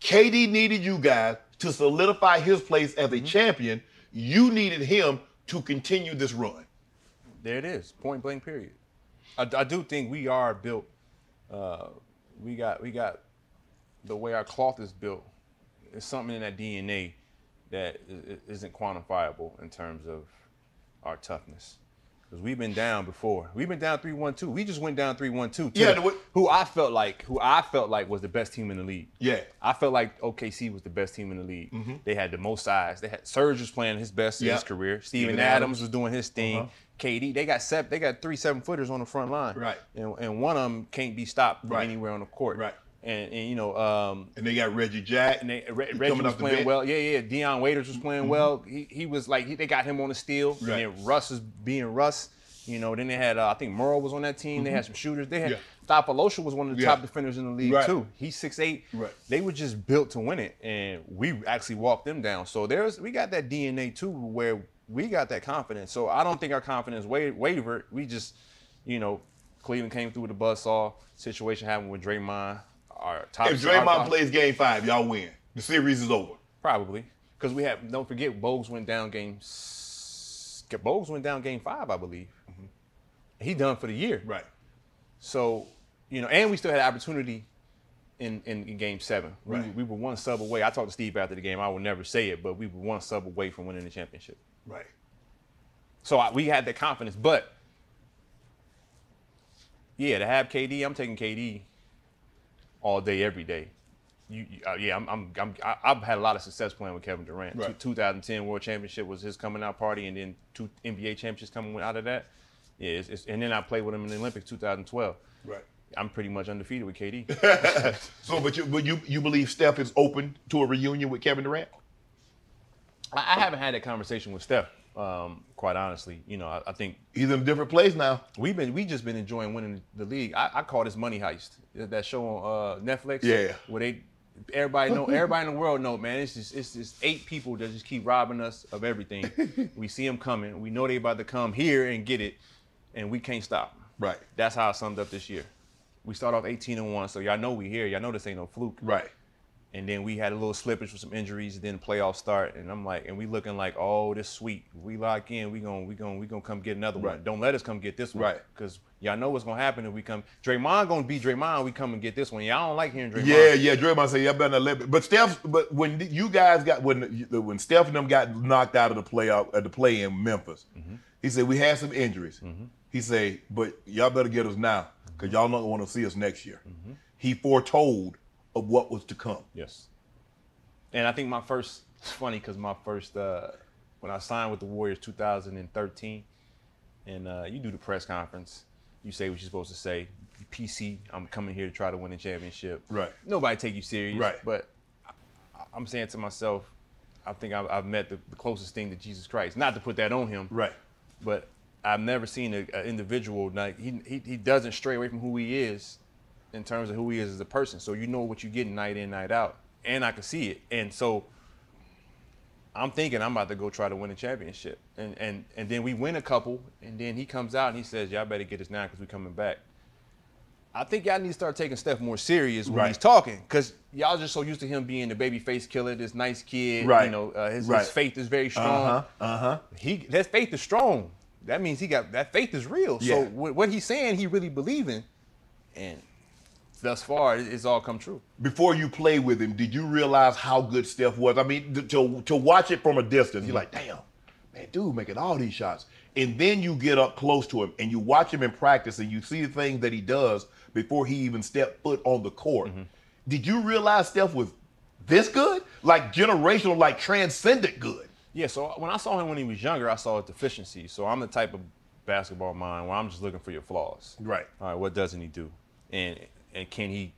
KD needed you guys to solidify his place as a champion. You needed him to continue this run. There it is, point blank. Period. I, I do think we are built. Uh, we got we got the way our cloth is built. It's something in that DNA that isn't quantifiable in terms of our toughness. Because we've been down before. We've been down three one two. We just went down three one two. Yeah, the who I felt like who I felt like was the best team in the league. Yeah. I felt like OKC was the best team in the league. They had the most size. They had Serge was playing his best in his career. Steven Steven Adams, Adams. was doing his thing. Uh-huh. KD, they got seven, they got three seven footers on the front line. Right. And, and one of them can't be stopped Right. anywhere on the court. Right. And, and you know, um, And they got Reggie Jack. and they, Re- Reggie was playing well. Yeah, yeah. Dion Waiters was playing well. He, he was like he, they got him on the steal. Right. And then Russ is being Russ. You know, then they had uh, I think Merle was on that team. They had some shooters. They had Yeah. Was one of the Yeah. top defenders in the league Right. too. He's six eight. Right. They were just built to win it, and we actually walked them down. So there's we got that DNA too, where we got that confidence. So I don't think our confidence wa- wavered. We just, you know, Cleveland came through with the buzzsaw situation happened with Draymond. Our top. If our Draymond top- plays game five, y'all win. The series is over. Probably. Because we have, don't forget, Bogut went down game, Bogut went down game five, I believe. Mm-hmm. He done for the year. Right. So, you know, and we still had opportunity in, in, in game seven. We, Right. we were one sub away. I talked to Steve after the game. I will never say it, but we were one sub away from winning the championship. Right. So I, we had that confidence. But, yeah, to have KD, I'm taking KD all day, every day. You, uh, yeah, I'm, I'm, I'm, I've had a lot of success playing with Kevin Durant. Right. 2010 World Championship was his coming out party, and then two NBA championships coming out of that. Yeah, it's, it's, and then I played with him in the Olympics 2012. Right. I'm pretty much undefeated with KD. So, but you, but you, you believe Steph is open to a reunion with Kevin Durant? I, I haven't had that conversation with Steph, um, quite honestly. You know, I, I think He's in a different place now. We've been we just been enjoying winning the league. I, I call this Money Heist. That show on uh, Netflix. Yeah. Where they everybody know everybody in the world know, man. It's just it's just eight people that just keep robbing us of everything. we see them coming. We know they about to come here and get it, and we can't stop. Right. That's how I summed up this year. We start off 18 and one, so y'all know we here. Y'all know this ain't no fluke. Right. And then we had a little slippage with some injuries. Then the playoffs start, and I'm like, and we looking like, oh, this sweet. We lock in. We gon' we gon' we gonna come get another one. Don't let us come get this one. Right. Because y'all know what's gonna happen if we come. Draymond gonna be Draymond. We come and get this one. Y'all don't like hearing Draymond. Yeah, yeah. Draymond said, "Y'all better not let." Me. But Steph, but when you guys got when when Steph and them got knocked out of the playoff at the play in Memphis, Mm-hmm. he said we had some injuries. He said, "But y'all better get us now because y'all not want to see us next year." Mm-hmm. He foretold of what was to come. Yes. And I think my first. It's funny because my first uh, when I signed with the Warriors 2013, and uh, you do the press conference, you say what you're supposed to say. PC, I'm coming here to try to win a championship. Right. Nobody take you serious. Right. But I'm saying to myself, I think I've, I've met the, the closest thing to Jesus Christ. Not to put that on him. Right. But I've never seen an individual like he, he he doesn't stray away from who he is in terms of who he is as a person. So you know what you're getting night in, night out, and I can see it. And so I'm thinking I'm about to go try to win a championship, and and and then we win a couple, and then he comes out and he says, "Y'all better get this now because we're coming back." I think y'all need to start taking Steph more serious when Right. he's talking, because y'all just so used to him being the baby face killer, this nice kid. Right. You know, uh, his, Right. his faith is very strong. Uh huh. Uh-huh. He that faith is strong. That means he got that faith is real. So Yeah. what, what he's saying, he really believing, and thus far, it's all come true. Before you play with him, did you realize how good Steph was? I mean, to to watch it from a distance, you're mm-hmm. like, damn, man, dude, making all these shots. And then you get up close to him and you watch him in practice and you see the things that he does before he even stepped foot on the court. Mm-hmm. Did you realize Steph was this good? Like generational, like transcendent good. Yeah. So when I saw him when he was younger, I saw a deficiency. So I'm the type of basketball mind where I'm just looking for your flaws. Right. All right. What doesn't he do? And and can he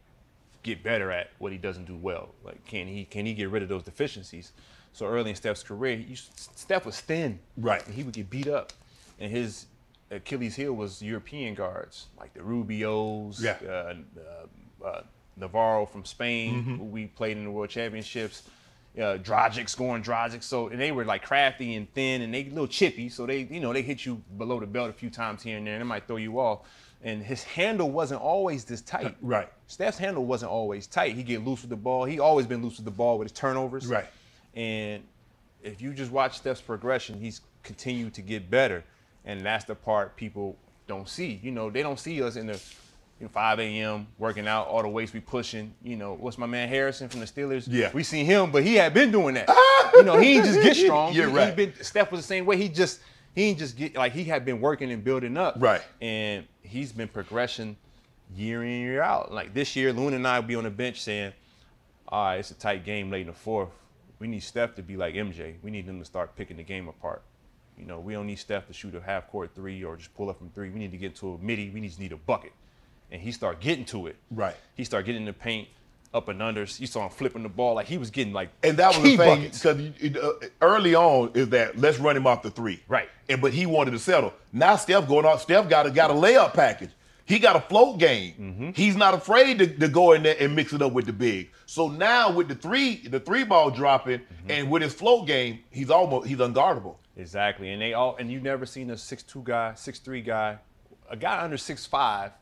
get better at what he doesn't do well? Like can he can he get rid of those deficiencies? So early in Steph's career, he, Steph was thin. Right. And he would get beat up, and his Achilles heel was European guards like the Rubios, Yeah. uh, uh, uh, Navarro from Spain, who we played in the World Championships. Uh, Dragic Goran Dragic, so and they were like crafty and thin, and they a little chippy, so they you know they hit you below the belt a few times here and there, and it might throw you off. And his handle wasn't always this tight. Right. Steph's handle wasn't always tight. He get loose with the ball. He always been loose with the ball with his turnovers. Right. And if you just watch Steph's progression, he's continued to get better, and that's the part people don't see. You know, they don't see us in the you know, 5 a.m. working out, all the weights we pushing. You know, what's my man Harrison from the Steelers? Yeah. we seen him, but he had been doing that. you know, he just get strong. You're he, right. He been, Steph was the same way. He just he ain't just get like he had been working and building up. Right. And he's been progressing year in year out. Like this year, Loon and I will be on the bench saying, "All right, it's a tight game late in the fourth. We need Steph to be like MJ. We need them to start picking the game apart. You know, we don't need Steph to shoot a half court three or just pull up from three. We need to get to a midi. We just need a bucket." And he start getting to it. Right. He start getting in the paint, up and unders. You saw him flipping the ball like he was getting like And that was the thing because uh, early on is that let's run him off the three. Right. And but he wanted to settle. Now Steph going off. Steph got a got a layup package. He got a float game. Mm-hmm. He's not afraid to, to go in there and mix it up with the big. So now with the three, the three ball dropping, Mm-hmm. and with his float game, he's almost he's unguardable. Exactly, and they all and you've never seen a six two guy, six three guy, a guy under six five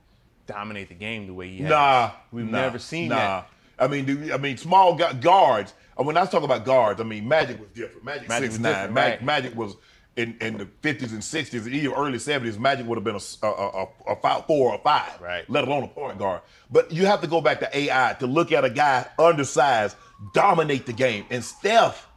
dominate the game the way he has. Nah, we've nah, never seen nah. that. I mean, do- I mean, small gu- guards. Uh, when I was talking about guards, I mean, Magic was different. Magic, Magic six was nine. different, Magic, right. Magic was in, in the fifties and sixties, and even early seventies. Magic would have been a five, four or five, Right. Let alone a point guard. But you have to go back to AI to look at a guy undersized dominate the game, and Steph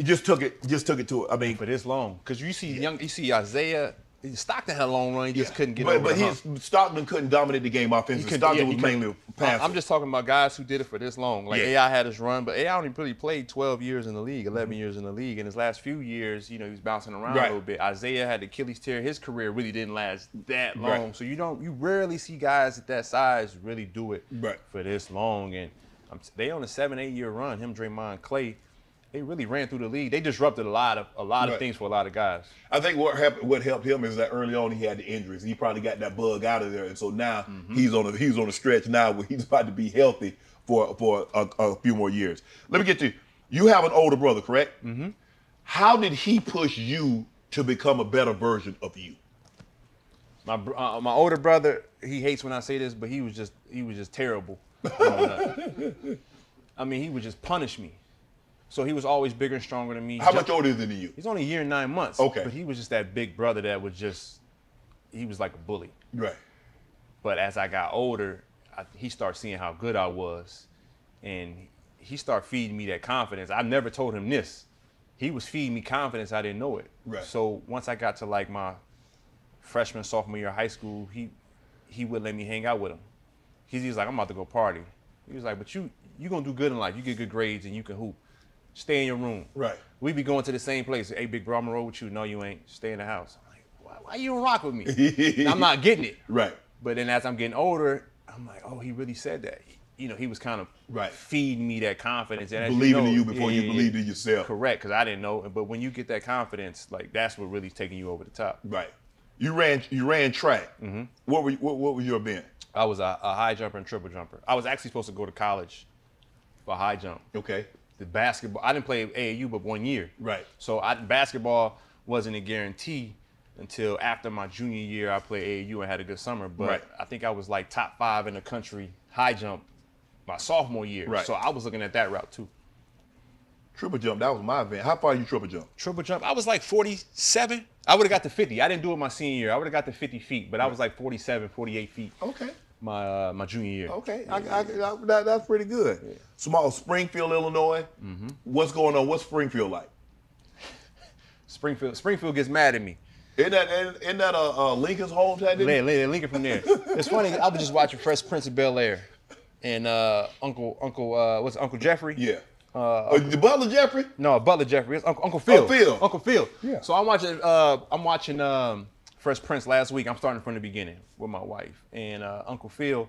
just took it, just took it to it. I mean, For this long, because you see young, you see Isaiah Stockton had a long run, he just couldn't get but, over but. Stockton couldn't dominate the game offensively. Stockton yeah, was mainly a. I'm just talking about guys who did it for this long. Like Yeah. AI had his run, but AI only really played 12 years in the league, 11 years in the league. In his last few years, you know, he was bouncing around Right. a little bit. Isaiah had Achilles tear. His career really didn't last that long. Right. So you don't, you rarely see guys at that size really do it Right. for this long. And um, they on a seven, eight year run. Him, Draymond, Clay, they really ran through the league. They disrupted a lot of a lot Right. of things for a lot of guys. I think what helped what helped him is that early on he had the injuries. He probably got that bug out of there, and so now Mm-hmm. he's on a he's on a stretch now where he's about to be healthy for for a, a few more years. Let me get to you. You have an older brother, correct? Mm-hmm. How did he push you to become a better version of you? My uh, my older brother, he hates when I say this, but he was just he was just terrible. I mean, he would just punish me. So he was always bigger and stronger than me. How Ju- much older than you? He's only a year and nine months. Okay. But he was just that big brother that was just he was like a bully. Right. But as I got older, I, he started seeing how good I was, and he started feeding me that confidence. I never told him this. He was feeding me confidence. I didn't know it. Right. So once I got to like my freshman, sophomore year of high school, he he would let me hang out with him. He's, he was like, I'm about to go party. He was like, but you you gonna do good in life. You get good grades and you can hoop. Stay in your room. Right. We be going to the same place. Hey, big bro, I'm gonna roll with you. No, you ain't. Stay in the house. I'm like, why, why you don't rock with me? I'm not getting it. Right. But then as I'm getting older, I'm like, oh, he really said that. You know, he was kind of Right. feeding me that confidence and Believing know, in you before you yeah, believed in yourself. Correct, because I didn't know. But when you get that confidence, like that's what really taking you over the top. Right. You ran you ran track. Mm-hmm. What were you, what, what was your event? I was a, a high jumper and triple jumper. I was actually supposed to go to college for high jump. Okay. The basketball, I didn't play AAU but one year. Right. So I, basketball wasn't a guarantee until after my junior year. I played AAU and had a good summer. But Right. I think I was like top five in the country high jump my sophomore year. Right. So I was looking at that route too. Triple jump. That was my event. How far you triple jump? Triple jump, I was like 47. I would have got to 50. I didn't do it my senior year. I would have got to 50 feet, but I was like 47, 48 feet Okay. My uh, my junior year. Okay, I, I, I, that, that's pretty good. Small Springfield, Illinois. What's going on? What's Springfield like? Springfield Springfield gets mad at me. Isn't that isn't, that uh, uh, Lincoln's hometown? Lay, lay, from there. It's funny. I was just watching Fresh Prince of Bel Air, and uh, Uncle Uncle uh, what's it, Uncle Jeffrey? Yeah. Uh, the Butler Jeffrey. No, Butler Jeffrey. It's Uncle, Uncle Phil. Phil. Uncle Phil. Yeah. So I'm watching. Uh, I'm watching um, Fresh Prince last week. I'm starting from the beginning with my wife and uh, Uncle Phil.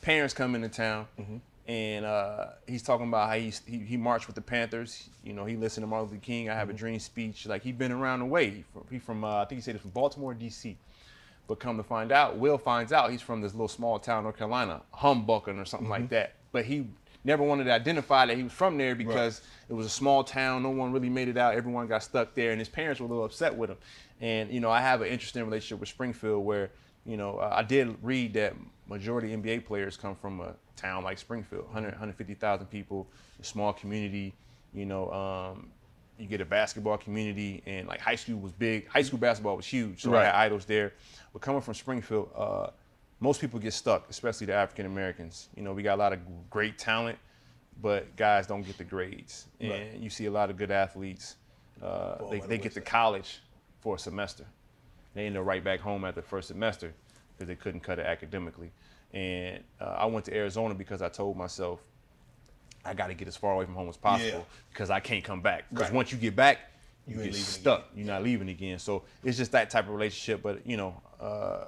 Parents come into town, and uh, he's talking about how he's, he he marched with the Panthers. You know, he listened to Martin Luther King. I have a dream speech. Like he been around the way. He from, he from uh, I think he said he's from Baltimore, D.C. But come to find out, Will finds out he's from this little small town, North Carolina, Humbucking or something like that. But he never wanted to identify that he was from there because it was a small town. No one really made it out. Everyone got stuck there, and his parents were a little upset with him. And you know, I have an interesting relationship with Springfield, where you know I did read that majority NBA players come from a town like Springfield, 100, 150,000 people, a small community. You know, um, you get a basketball community, and like high school was big. High school basketball was huge, so I had idols there. But coming from Springfield, uh, most people get stuck, especially the African Americans. You know, we got a lot of great talent, but guys don't get the grades, and Right. you see a lot of good athletes. Uh, they they get to college for a semester. They end up right back home after the first semester because they couldn't cut it academically. And uh, I went to Arizona because I told myself I got to get as far away from home as possible Yeah. because I can't come back. Because Right. once you get back, you, ain't get stuck. You're not leaving again. So it's just that type of relationship. But you know, uh,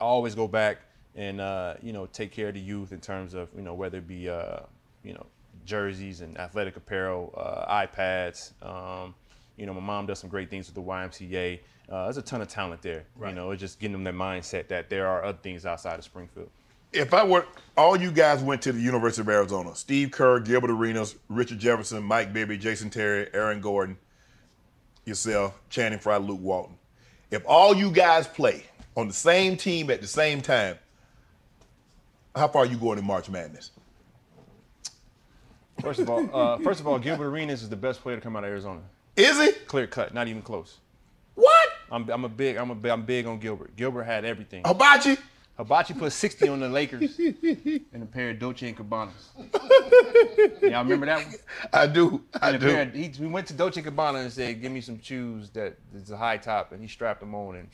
I always go back and uh, you know take care of the youth in terms of you know whether it be uh, you know jerseys and athletic apparel, uh, iPads. Um, you know, my mom does some great things with the YMCA. Uh, there's a ton of talent there. Right. You know, it's just getting them that mindset that there are other things outside of Springfield. if I were all you guys went to the University of Arizona, Steve Kerr, Gilbert Arenas, Richard Jefferson, Mike Bibby, Jason Terry, Aaron Gordon, yourself, Channing Frye, Luke Walton. If all you guys play on the same team at the same time, how far are you going in March Madness? First of all, uh, first of all, Gilbert Arenas is the best player to come out of Arizona. Is it? Clear cut, not even close. What? I'm, I'm a big, I'm a, big- I'm big on Gilbert. Gilbert had everything. Hibachi? Hibachi put 60 on the Lakers in a pair of Dolce and Gabbana. Y'all remember that one? I do. I do. of- he, we went to Dolce and Gabbana and said, "Give me some shoes that is a high top," and he strapped them on, and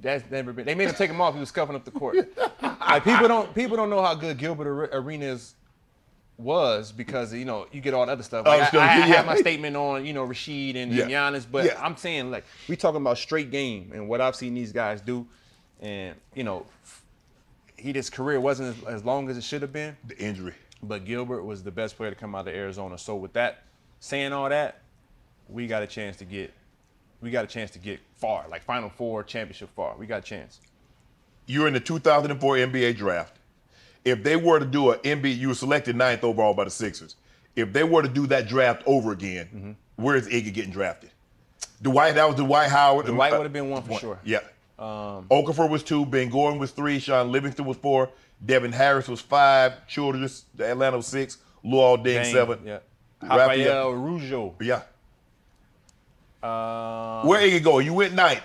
that's never been. They made him take them off. He was scuffing up the court. like people don't, people don't know how good Gilbert Are- Arenas was because you know you get all the other stuff. Oh, like, Oh, I, sure, I, I yeah. had my statement on you know Rasheed and, and Yeah. Giannis, but Yeah. I'm saying like we talking about straight game and what I've seen these guys do, and you know he his career wasn't as, as long as it should have been, The injury. but Gilbert was the best player to come out of Arizona. So with that, saying all that, we got a chance to get, we got a chance to get far, like Final Four, championship far. We got a chance. You're in the 2004 NBA draft. If they were to do an NBA, you were selected ninth overall by the Sixers. If they were to do that draft over again, Mm-hmm. where's Iggy getting drafted? Dwight, that was Dwight Howard. Dwight Uh, would have been one for sure. Yeah. Um, Okafor was two. Ben Gordon was three. Shaun Livingston was four. Devin Harris was five. Childress, the Atlanta was six. Luol Deng Dang, seven. Yeah. Raphael- Rafael Araujo. Yeah. Uh, Where Iggy go? You went ninth.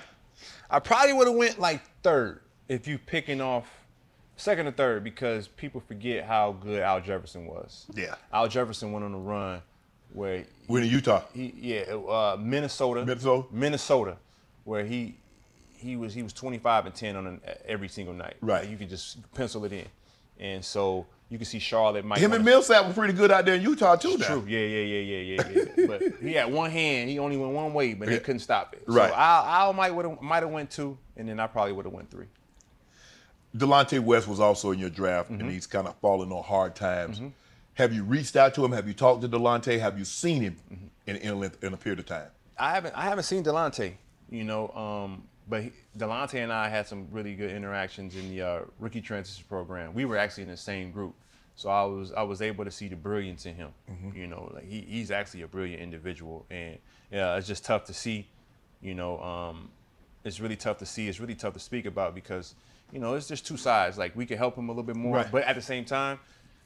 I probably would have went like third if you picking off second or third because people forget how good Al Jefferson was. Yeah. Al Jefferson went on a run where We're in Utah. he yeah uh, Minnesota Minnesota? Minnesota where he he was he was 25 and 10 on an, every single night Right. Like, you could just pencil it in and so you can see Charlotte might Him and Millsap were pretty good out there in Utah too. Now. True. Yeah, yeah, yeah, yeah, yeah, yeah. but he had one hand. He only went one way, but he couldn't stop it. Right. So Al, Al might would might have went two, and then I probably would have went three. Delonte West was also in your draft, Mm-hmm. and he's kind of falling on hard times. Have you reached out to him? Have you talked to Delonte? Have you seen him Mm-hmm. in, in, a, length- in a period of time? I haven't I haven't seen Delonte, you know, um, but he, Delonte and I had some really good interactions in the uh, rookie transition program. We were actually in the same group, so I was I was able to see the brilliance in him. You know, like he, he's actually a brilliant individual, and yeah, it's just tough to see. You know, um, it's really tough to see. It's really tough to speak about because you know it's just two sides. Like we can help him a little bit more, Right. but at the same time,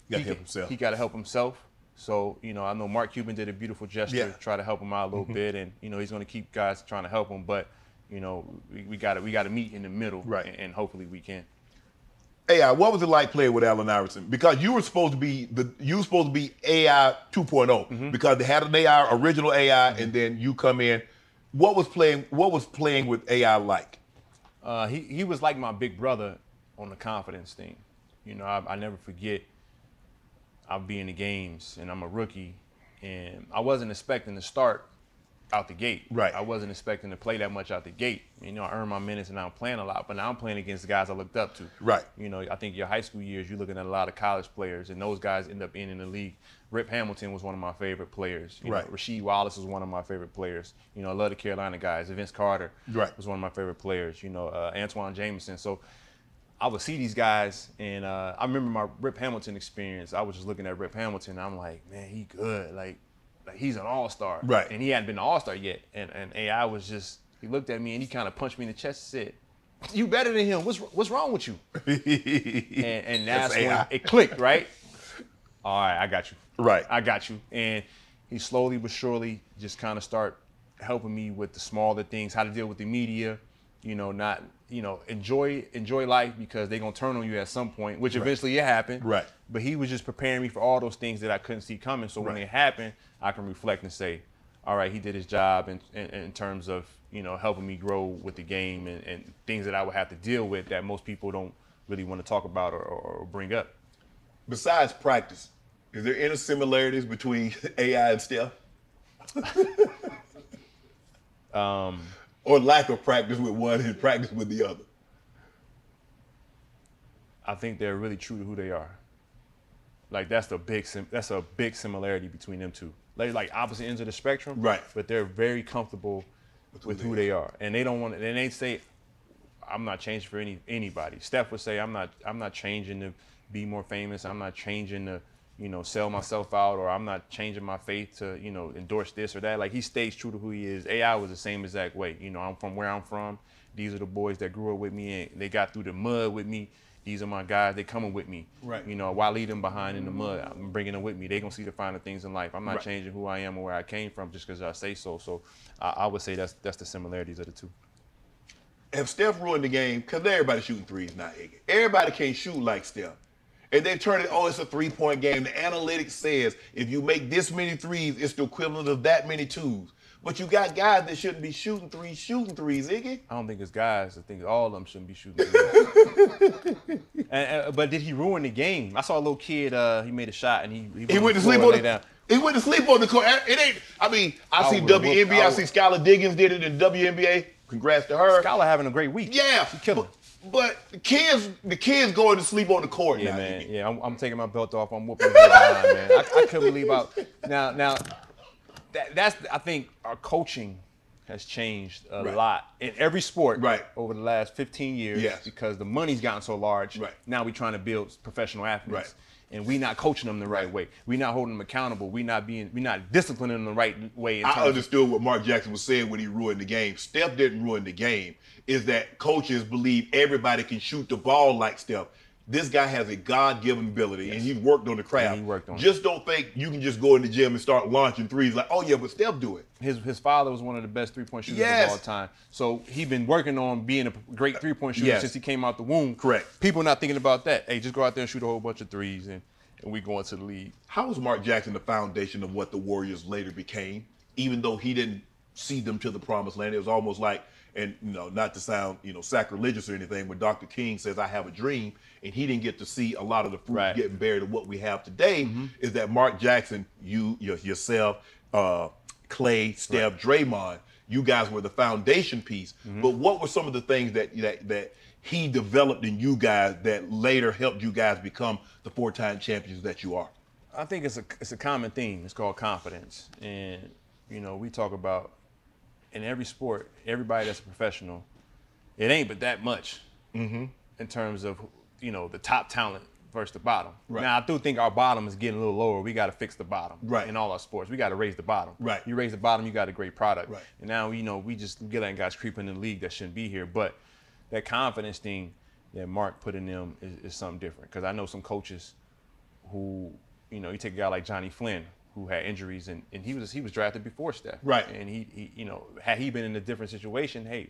he help himself. He got to help himself. So you know, I know Mark Cuban did a beautiful gesture, Yeah. try to help him out a little bit, and you know he's going to keep guys trying to help him. But you know, we got to we got to meet in the middle, Right. And, and hopefully we can. AI, what was it like playing with Allen Iverson? Because you were supposed to be the you were supposed to be AI 2 Mm-hmm. because they had an AI, original AI, and then you come in. What was playing? What was playing with AI like? Uh, he he was like my big brother on the confidence thing. You know, I, I never forget. I'll be in the games and I'm a rookie, and I wasn't expecting to start out the gate. Right. I wasn't expecting to play that much out the gate. You know, I earned my minutes and I'm playing a lot, but now I'm playing against the guys I looked up to. Right. You know, I think your high school years, you're looking at a lot of college players, and those guys end up being in the league. Rip Hamilton was one of my favorite players. You Right. Know, Rasheed Wallace was one of my favorite players. You know, I love the Carolina guys. Vince Carter Right. was one of my favorite players. You know, uh, Antawn Jamison. So I would see these guys, and uh, I remember my Rip Hamilton experience. I was just looking at Rip Hamilton. I'm like, man, he good. Like, like he's an all star. Right. And he hadn't been an all star yet. And and AI was just he looked at me and he kind of punched me in the chest and said, "You better than him. What's what's wrong with you?" And and that's, That's when it clicked, right? All right, I got you. Right. I got you. And he slowly but surely just kind of start helping me with the smaller things, how to deal with the media, you know, not you know enjoy enjoy life because they're gonna turn on you at some point, which eventually it happened. Right. But he was just preparing me for all those things that I couldn't see coming. So when it happened, I can reflect and say, all right, he did his job in, in, in terms of you know helping me grow with the game and, and things that I would have to deal with that most people don't really want to talk about or, or, bring up. Besides practice, is there any similarities between AI and Steph? Um, or lack of practice with one and practice with the other? I think they're really true to who they are. Like that's the big sim- that's a big similarity between them two. They're like opposite ends of the spectrum, Right. But they're very comfortable with, who who, they they are, and they don't want. to And they say, "I'm not changing for any anybody." Steph would say, "I'm not. I'm not changing to be more famous. I'm not changing to, you know, sell myself out, or I'm not changing my faith to, you know, endorse this or that." Like he stays true to who he is. AI was the same exact way. You know, I'm from where I'm from. These are the boys that grew up with me and they got through the mud with me. These are my guys. They coming with me. Right. You know, why leave them behind in the mud? I'm bringing them with me. They gonna see the finer things in life. I'm not Right. changing who I am or where I came from just because I say so. So, I, I would say that's that's the similarities of the two. If Steph ruined the game? Because everybody shooting threes now, Everybody can't shoot like Steph. And they turn it, oh, it's a three-point game. The analytics says if you make this many threes, it's the equivalent of that many twos. But you got guys that shouldn't be shooting threes, shooting threes, Iggy. I don't think it's guys. I think all of them shouldn't be shooting. threes. and, uh, but did he ruin the game? I saw a little kid. Uh, he made a shot and he He on went to sleep on and the. down. He went to sleep on the court. It ain't. I mean, I, I see WNBA. I I see Skylar Diggins did it in WNBA. Congrats to her. Skylar having a great week. Yeah, she killing. But, but the kids, the kids going to sleep on the court Yeah, now. man. Iggy. Yeah, I'm, I'm taking my belt off. I'm whooping behind, man. I, I couldn't believe how. Now, now, that, that's I think our coaching has changed a Right. lot in every sport Right. over the last 15 years Yes. because the money's gotten so large. Right. Now we're trying to build professional athletes. Right. And we're not coaching them the right way. We're not holding them accountable. We're not being we not disciplining them the right way. I understood what Mark Jackson was saying when he ruined the game. Steph didn't ruin the game. Is that coaches believe everybody can shoot the ball like Steph. This guy has a God-given ability, and he's worked on the craft. he worked on it. just don't think you can just go in the gym and start launching threes like, oh yeah, but Steph do it. his his father was one of the best three point shooters Yes. of all time. So he been working on being a great three point shooter Yes. since he came out the womb. Correct. People not thinking about that. Hey, just go out there and shoot a whole bunch of threes and, and we go into the league. How was Mark Jackson the foundation of what the Warriors later became? Even though he didn't see them to the promised land, it was almost like, and you know, not to sound you know sacrilegious or anything, when Dr. King says, "I have a dream," and he didn't get to see a lot of the fruit Right. getting buried of what we have today, is that Mark Jackson, you, your, yourself, uh, Clay, Steph, Draymond, you guys were the foundation piece. But what were some of the things that that that he developed in you guys that later helped you guys become the four-time champions that you are? I think it's a it's a common theme. It's called confidence, and you know we talk about in every sport, everybody that's a professional, it ain't but that much Mm-hmm. in terms of you know the top talent versus the bottom. Right. Now I do think our bottom is getting a little lower. We got to fix the bottom Right. in all our sports. We got to raise the bottom. Right. You raise the bottom, you got a great product. Right. And now you know we just getting guys creeping in the league that shouldn't be here, but that confidence thing that Mark put in them is, is something different. Because I know some coaches who, you know, you take a guy like Jonny Flynn who had injuries and, and he was he was drafted before Steph. Right. And he, he you know, had he been in a different situation, hey,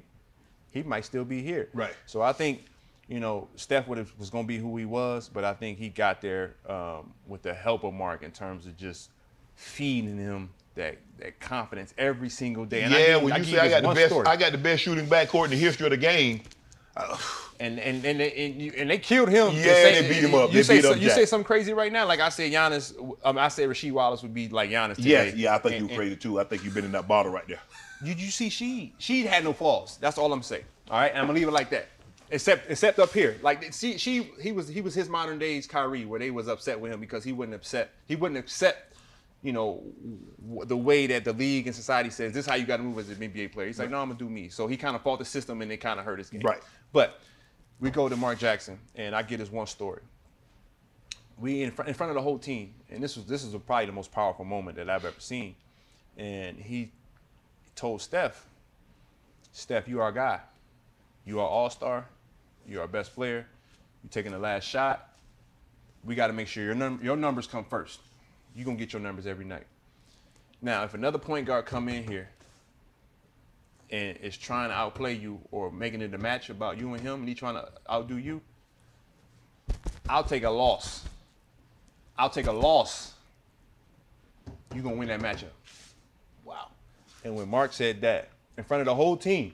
he might still be here. Right. So I think, you know, Steph would have, was going to be who he was, but I think he got there um, with the help of Mark in terms of just feeding him that that confidence every single day. And I yeah, give- when I you give say I got the best, story. I got the best shooting backcourt in the history of the game. and and and they, and, you, and they killed him. Yeah, say- they beat him up. You They say beat so- you say something crazy right now. Like I said, Giannis. Um, I said Rasheed Wallace would be like Giannis today. Yes, yeah, I think And- you're crazy too. I think you've been in that bottle right there. You you see, she she had no flaws. That's all I'm saying. All right, and I'm gonna leave it like that. Except except up here, like she she he was he was his modern days Kyrie, where they was upset with him because he wouldn't upset he wouldn't accept. You know w- the way that the league and society says this is how you got to move as an NBA player. He's like, no, I'm gonna do me. So he kind of fought the system and it kind of hurt his game. Right. But we go to Mark Jackson, and I get his one story. We in, fr- in front of the whole team, and this was this is probably the most powerful moment that I've ever seen. And he told Steph, "Steph, you are our guy. You are all star. You are our best player. You're taking the last shot. We got to make sure your num- your numbers come first. You're gonna get your numbers every night." Now, if another point guard come in here and is trying to outplay you or making it a match about you and him, and he trying to outdo you, I'll take a loss. I'll take a loss. You're gonna win that matchup. Wow. And when Mark said that in front of the whole team,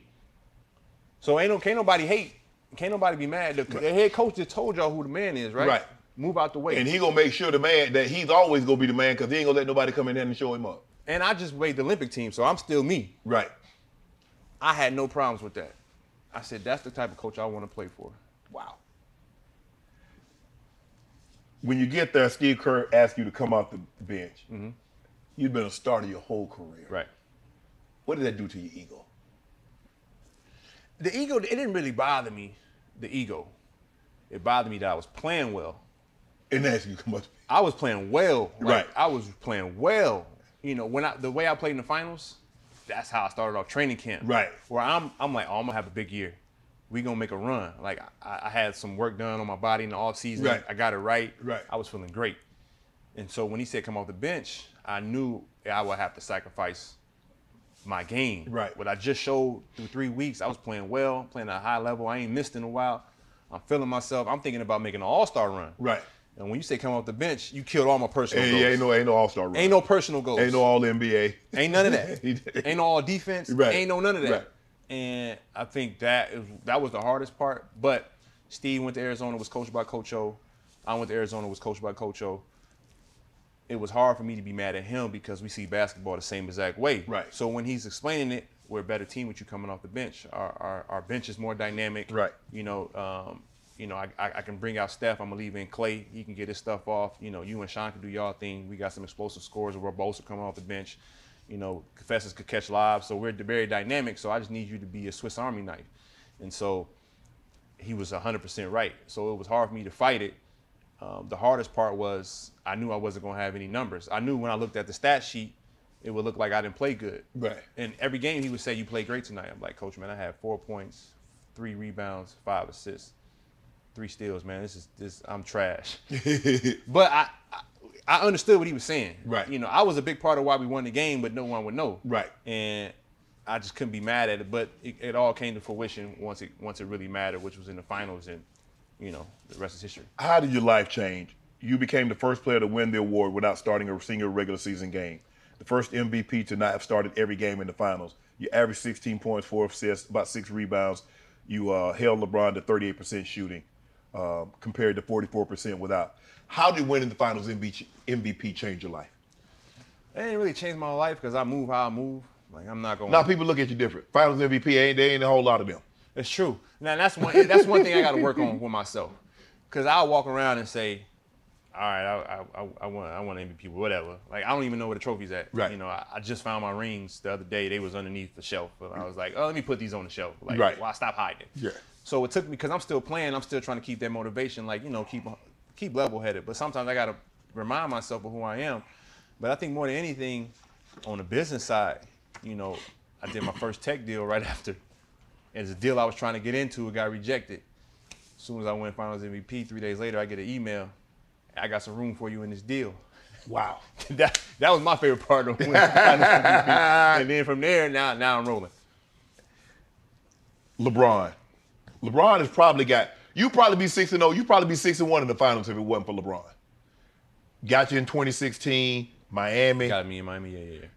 so ain't can't nobody hate, can't nobody be mad. The, the head coach just told y'all who the man is, right? Right. Move out the way. And he gonna make sure the man that he's always gonna be the man because he ain't gonna let nobody come in there and show him up. and I just made the Olympic team, so I'm still me. Right. I had no problems with that. I said that's the type of coach I want to play for. Wow. When you get there, Steve Kerr asks you to come off the bench. Mm-hmm. You've been a starter your whole career. Right. What did that do to your ego? The ego, it didn't really bother me. The ego, it bothered me that I was playing well. And ask you come up. I was playing well. Like, Right. I was playing well. You know, when I the way I played in the finals, that's how I started off training camp. Right. Where I'm I'm like, oh, I'm gonna have a big year. We gonna make a run. Like I, I had some work done on my body in the off season. Right. I got it right. Right. I was feeling great. And so when he said come off the bench, I knew I would have to sacrifice my game. Right. What I just showed through three weeks, I was playing well, playing at a high level. I ain't missed in a while. I'm feeling myself. I'm thinking about making an all-star run. Right. And when you say come off the bench, you killed all my personal Hey, goals. ain't no ain't no all star run. Ain't no personal goals. ain't no all NBA. Ain't none of that. Ain't no all defense. Right. Ain't no none of that. Right. And I think that is that was the hardest part. But Steve went to Arizona, was coached by Coach O. I went to Arizona, was coached by Coach O. It was hard for me to be mad at him because we see basketball the same exact way. Right. So when he's explaining it, we're a better team with you coming off the bench. Our our, our bench is more dynamic. Right. You know, um, you know, I, I, I can bring out Steph. I'm gonna leave in Clay. He can get his stuff off. You know, you and Shaun can do y'all thing. We got some explosive scores. Barbosa coming off the bench. You know, Confessors could catch live. So we're very dynamic. So I just need you to be a Swiss Army knife. And so he was 100% right. So it was hard for me to fight it. Um, the hardest part was I knew I wasn't gonna have any numbers. I knew when I looked at the stat sheet, it would look like I didn't play good. Right. And every game he would say, "You played great tonight." I'm like, "Coach, man, I had four points, three rebounds, five assists, three steals. Man, this is this. I'm trash." but I, I, I understood what he was saying. Right. You know, I was a big part of why we won the game, but no one would know. Right. And I just couldn't be mad at it. But it, it all came to fruition once it once it really mattered, which was in the finals, and you know, the rest is history. How did your life change? You became the first player to win the award without starting a single regular season game. The first MVP to not have started every game in the finals. You averaged 16 points, four assists, about six rebounds. You uh, held LeBron to 38% shooting, uh, compared to 44% without. How did winning the finals MVP, MVP change your life? It didn't really change my life because I move how I move. Like I'm not gonna. Now people look at you different. Finals MVP ain't there ain't a whole lot of them. It's true. Now that's one. That's one thing I got to work on with myself, because I'll walk around and say, "All right, I, I, I, I want, I want MVP, whatever." Like I don't even know where the trophy's at. Right. You know, I, I just found my rings the other day. They was underneath the shelf, but I was like, "Oh, let me put these on the shelf." Like, Right. Well, I stop hiding. Yeah. So it took me because I'm still playing. I'm still trying to keep that motivation. Like you know, keep keep level headed. But sometimes I got to remind myself of who I am. But I think more than anything, on the business side, you know, I did my first tech deal right after. And it's a deal I was trying to get into. It got rejected. As soon as I win Finals MVP, three days later, I get an email. I got some room for you in this deal. Wow. that that was my favorite part of winning Finals MVP. And then from there, now now I'm rolling. LeBron. LeBron has probably got you probably be six and zero. You probably be six and one in the finals if it wasn't for LeBron. Got you in 2016, Miami, Got me in Miami, yeah, yeah, yeah.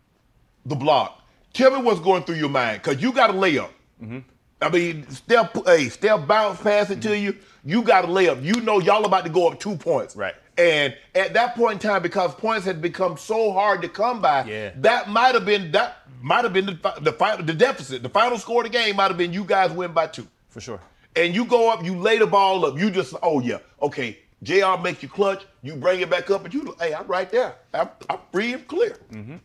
the block. Tell me what's going through your mind, cause you got a layup. Mm-hmm. I mean, Steph, hey, Steph bounce pass it to you. You got a layup. You know y'all about to go up two points. Right. And at that point in time, because points had become so hard to come by, Yeah. that might have been that might have been the the final the deficit. The final score of the game might have been you guys win by two. For sure. and you go up, you lay the ball up, you just, oh yeah, okay. JR makes you clutch, you bring it back up, and you, hey, I'm right there. I'm, I'm free and clear. Mm-hmm.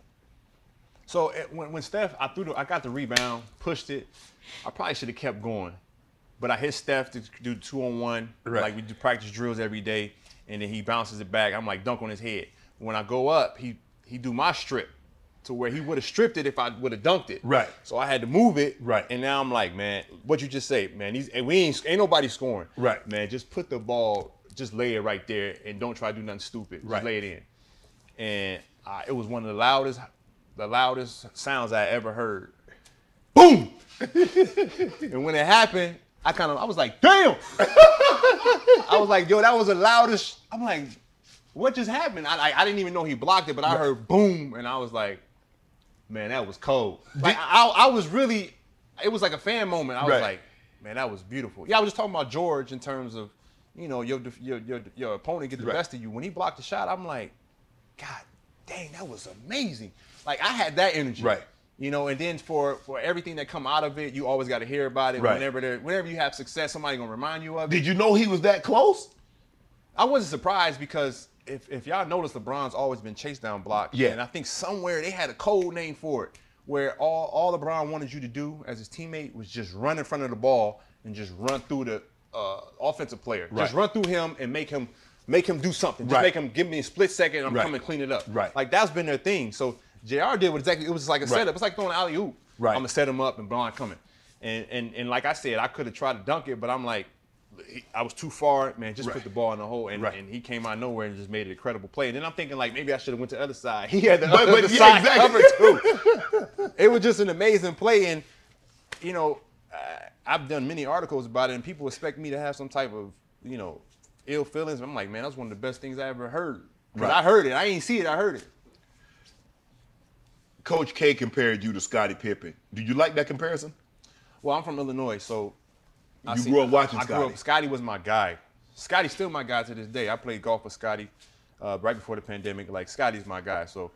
So when, when Steph, I threw, the, I got the rebound, pushed it. I probably should have kept going, but I hit Steph to do two on one. Right. Like we do practice drills every day, and then he bounces it back. I'm like dunk on his head. When I go up, he he do my strip to where he would have stripped it if I would have dunked it. Right. So I had to move it. Right. And now I'm like, man, what you just say, man? These and we ain't ain't nobody scoring. Right. Man, just put the ball, just lay it right there, and don't try to do nothing stupid. Just Right. lay it in. And uh, it was one of the loudest the loudest sounds I ever heard. Boom. And when it happened, I kind of I was like, damn. I was like, yo, that was the loudest. I'm like, what just happened? I I, I didn't even know he blocked it, but I heard boom, and I was like, man, that was cold. Like, I, I was really, it was like a fan moment. I was Right. like, man, that was beautiful. Yeah, I was just talking about George in terms of, you know, your your your, your opponent get the Right. best of you. When he blocked the shot, I'm like, God dang, that was amazing. Like I had that energy. Right. You know, and then for for everything that come out of it, you always got to hear about it. Right. Whenever there, whenever you have success, somebody gonna remind you of it. Did you know he was that close? I wasn't surprised because if, if y'all notice, LeBron's always been chased down block. Yeah. And I think somewhere they had a code name for it, where all all LeBron wanted you to do as his teammate was just run in front of the ball and just run through the uh, offensive player. Right. Just run through him and make him make him do something. Just Right. make him give me a split second and I'm Right. coming clean it up. Right. Like that's been their thing. So JR did what exactly it was like a setup. It's like throwing an alley oop. Right. I'm gonna set him up and Bron coming. And and and like I said, I could have tried to dunk it, but I'm like, I was too far, man. Just Right. put the ball in the hole, and, Right. and he came out of nowhere and just made an incredible play. And then I'm thinking like maybe I should have went to the other side. He had the But- other but yeah, side exactly. covered too. it was just an amazing play, and you know, I've done many articles about it, and people expect me to have some type of you know ill feelings. I'm like, man, that's one of the best things I ever heard. Right. I heard it. I ain't see it. I heard it. Coach K compared you to Scottie Pippen. Do you like that comparison? Well, I'm from Illinois, so I You see- grew up watching I grew Scottie. up. Scottie was my guy. Scottie's still my guy to this day. I played golf with Scottie uh, right before the pandemic. Like Scottie's my guy. So,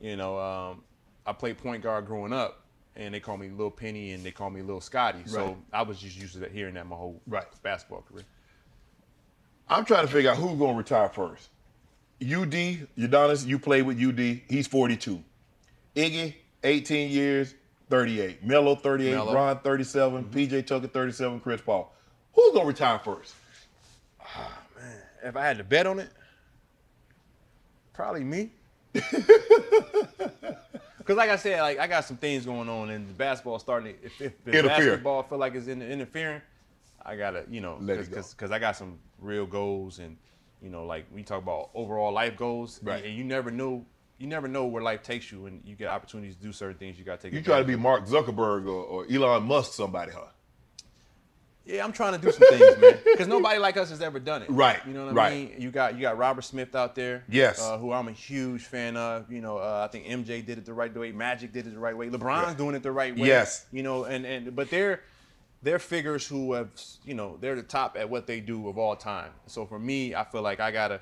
you know, um, I played point guard growing up, and they call me Little Penny and they call me Little Scottie. So I was just used to that, hearing that my whole Right. basketball career. I'm trying to figure out who's going to retire first. UD, Udonis, you played with UD. He's 42. Iggy, 18 years, 38. Melo, 38. Melo. Ron, 37. Mm-hmm. PJ Tucker, 37. Chris Paul. Who's going to retire first? Ah, if I had to bet on it, probably me. Because like I said, like I got some things going on, and the basketball starting. To, if if, if Interfere. basketball feel like it's in, interfering, I gotta you know Let it go. because I got some real goals, and you know like we talk about overall life goals, Right. and you never know. You never know where life takes you, and you get opportunities to do certain things. You got to take. You try to be. Mark Zuckerberg or, or Elon Musk, somebody, huh? Yeah, I'm trying to do some things, man. Because nobody like us has ever done it. Right, You know what I right. mean? You got you got Robert Smith out there. Yes. Uh, who I'm a huge fan of. You know, uh, I think MJ did it the right way. Magic did it the right way. LeBron's doing it the right way. Yes. You know, and and but they're they're figures who have you know they're the top at what they do of all time. So for me, I feel like I gotta,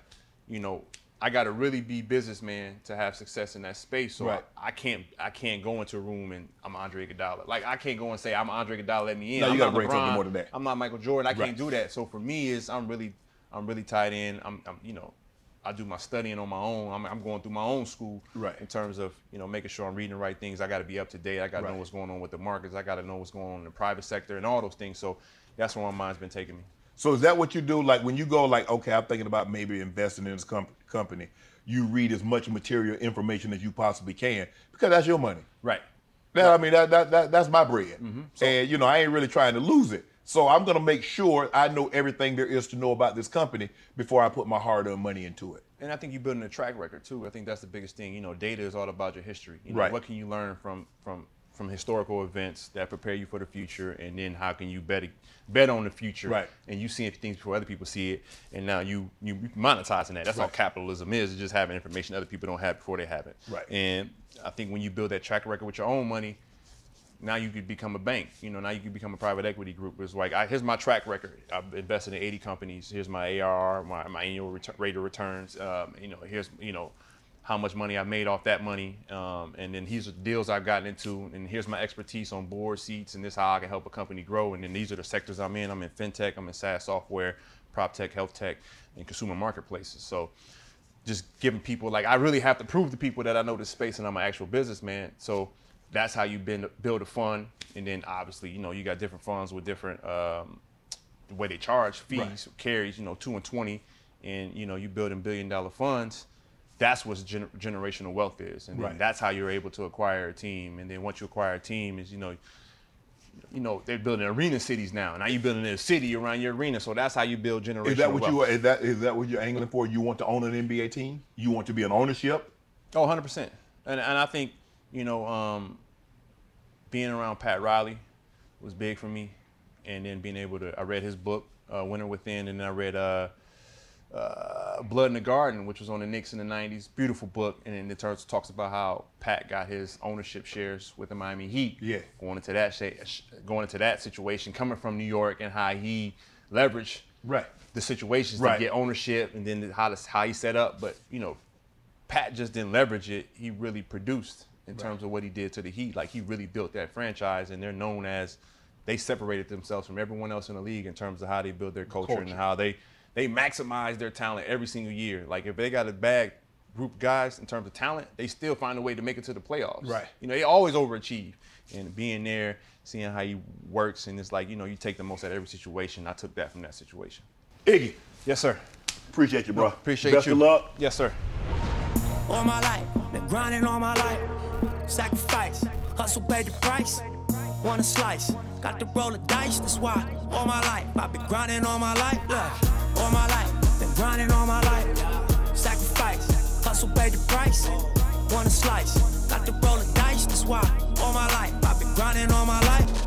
you know. I gotta really be businessman to have success in that space. So Right. I, I can't I can't go into a room and I'm Andre Iguodala. Like I can't go and say I'm Andre Iguodala. Let me in. No, you I'm gotta not bring something more than that. I'm not Michael Jordan. I Right. can't do that. So for me, is I'm really, I'm really tied in. I'm, I'm you know, I do my studying on my own. I'm, I'm going through my own school. Right. In terms of you know making sure I'm reading the right things. I got to be up to date. I got to Right. know what's going on with the markets. I got to know what's going on in the private sector and all those things. So that's where my mind's been taking me. So is that what you do? Like when you go, like, okay, I'm thinking about maybe investing in this com- company. You read as much material information as you possibly can because that's your money. Right. That, I mean, that, that, that that's my bread, Mm-hmm. and you know, I ain't really trying to lose it. So I'm gonna make sure I know everything there is to know about this company before I put my hard-earned money into it. And I think you're building a track record too. I think that's the biggest thing. You know, data is all about your history. You know, Right. What can you learn from from from historical events that prepare you for the future, and then how can you bet bet on the future? Right. And you seeing things before other people see it, and now you you monetizing that. That's all capitalism is. Just having information other people don't have before they have it. Right. And I think when you build that track record with your own money, now you could become a bank. You know, now you could become a private equity group. It's like, I, here's my track record. I've invested in 80 companies. Here's my ARR, my, my annual return, rate of returns. Um, you know, here's, you know, how much money I made off that money. Um, and then here's the deals I've gotten into. And here's my expertise on board seats. And this is how I can help a company grow. And then these are the sectors I'm in. I'm in fintech, I'm in SaaS software, prop tech, health tech, and consumer marketplaces. So just giving people like I really have to prove to people that I know this space and I'm an actual businessman. So that's how you build a fund, and then obviously you know you got different funds with different um, the way they charge fees, Right. carries, you know two and twenty, and you know you building billion dollar funds. That's what gener- generational wealth is, and Right. that's how you're able to acquire a team. And then once you acquire a team, is you know you know they're building arena cities now. Now you're building a city around your arena, so that's how you build generational. Is that what wealth. you is that is that what you're angling for? You want to own an NBA team? You want to be an ownership? Oh, 100%. And, and I think, you know, um, being around Pat Riley was big for me, and then being able to, I read his book, uh, Winner Within, and then I read uh, uh, Blood in the Garden, which was on the Knicks in the '90s. Beautiful book, and then it turns, talks about how Pat got his ownership shares with the Miami Heat. Yeah. going into that sh- going into that situation, coming from New York, and how he leveraged Right. the situations Right. to get ownership, and then how to, how he set up. But you know, Pat just didn't leverage it. He really produced in terms of what he did to the Heat. Like he really built that franchise, and they're known as they separated themselves from everyone else in the league in terms of how they build their culture, and how they they maximize their talent every single year. Like if they got a bad group of guys in terms of talent, they still find a way to make it to the playoffs. Right. You know, they always overachieve. And being there, seeing how he works, and it's like you know, you take the most out of every situation. I took that from that situation. Iggy, Yes, sir. appreciate you, bro. Appreciate Best you. of luck. Yes, sir. all my life. Been grinding all my life. Sacrifice, hustle paid the price. Want a slice, got to roll the dice. That's why all my life I've been grinding all my life. Look, all my life, been grinding all my life. Sacrifice, hustle paid the price. Want a slice, got to roll the dice. That's why all my life I've been grinding all my life.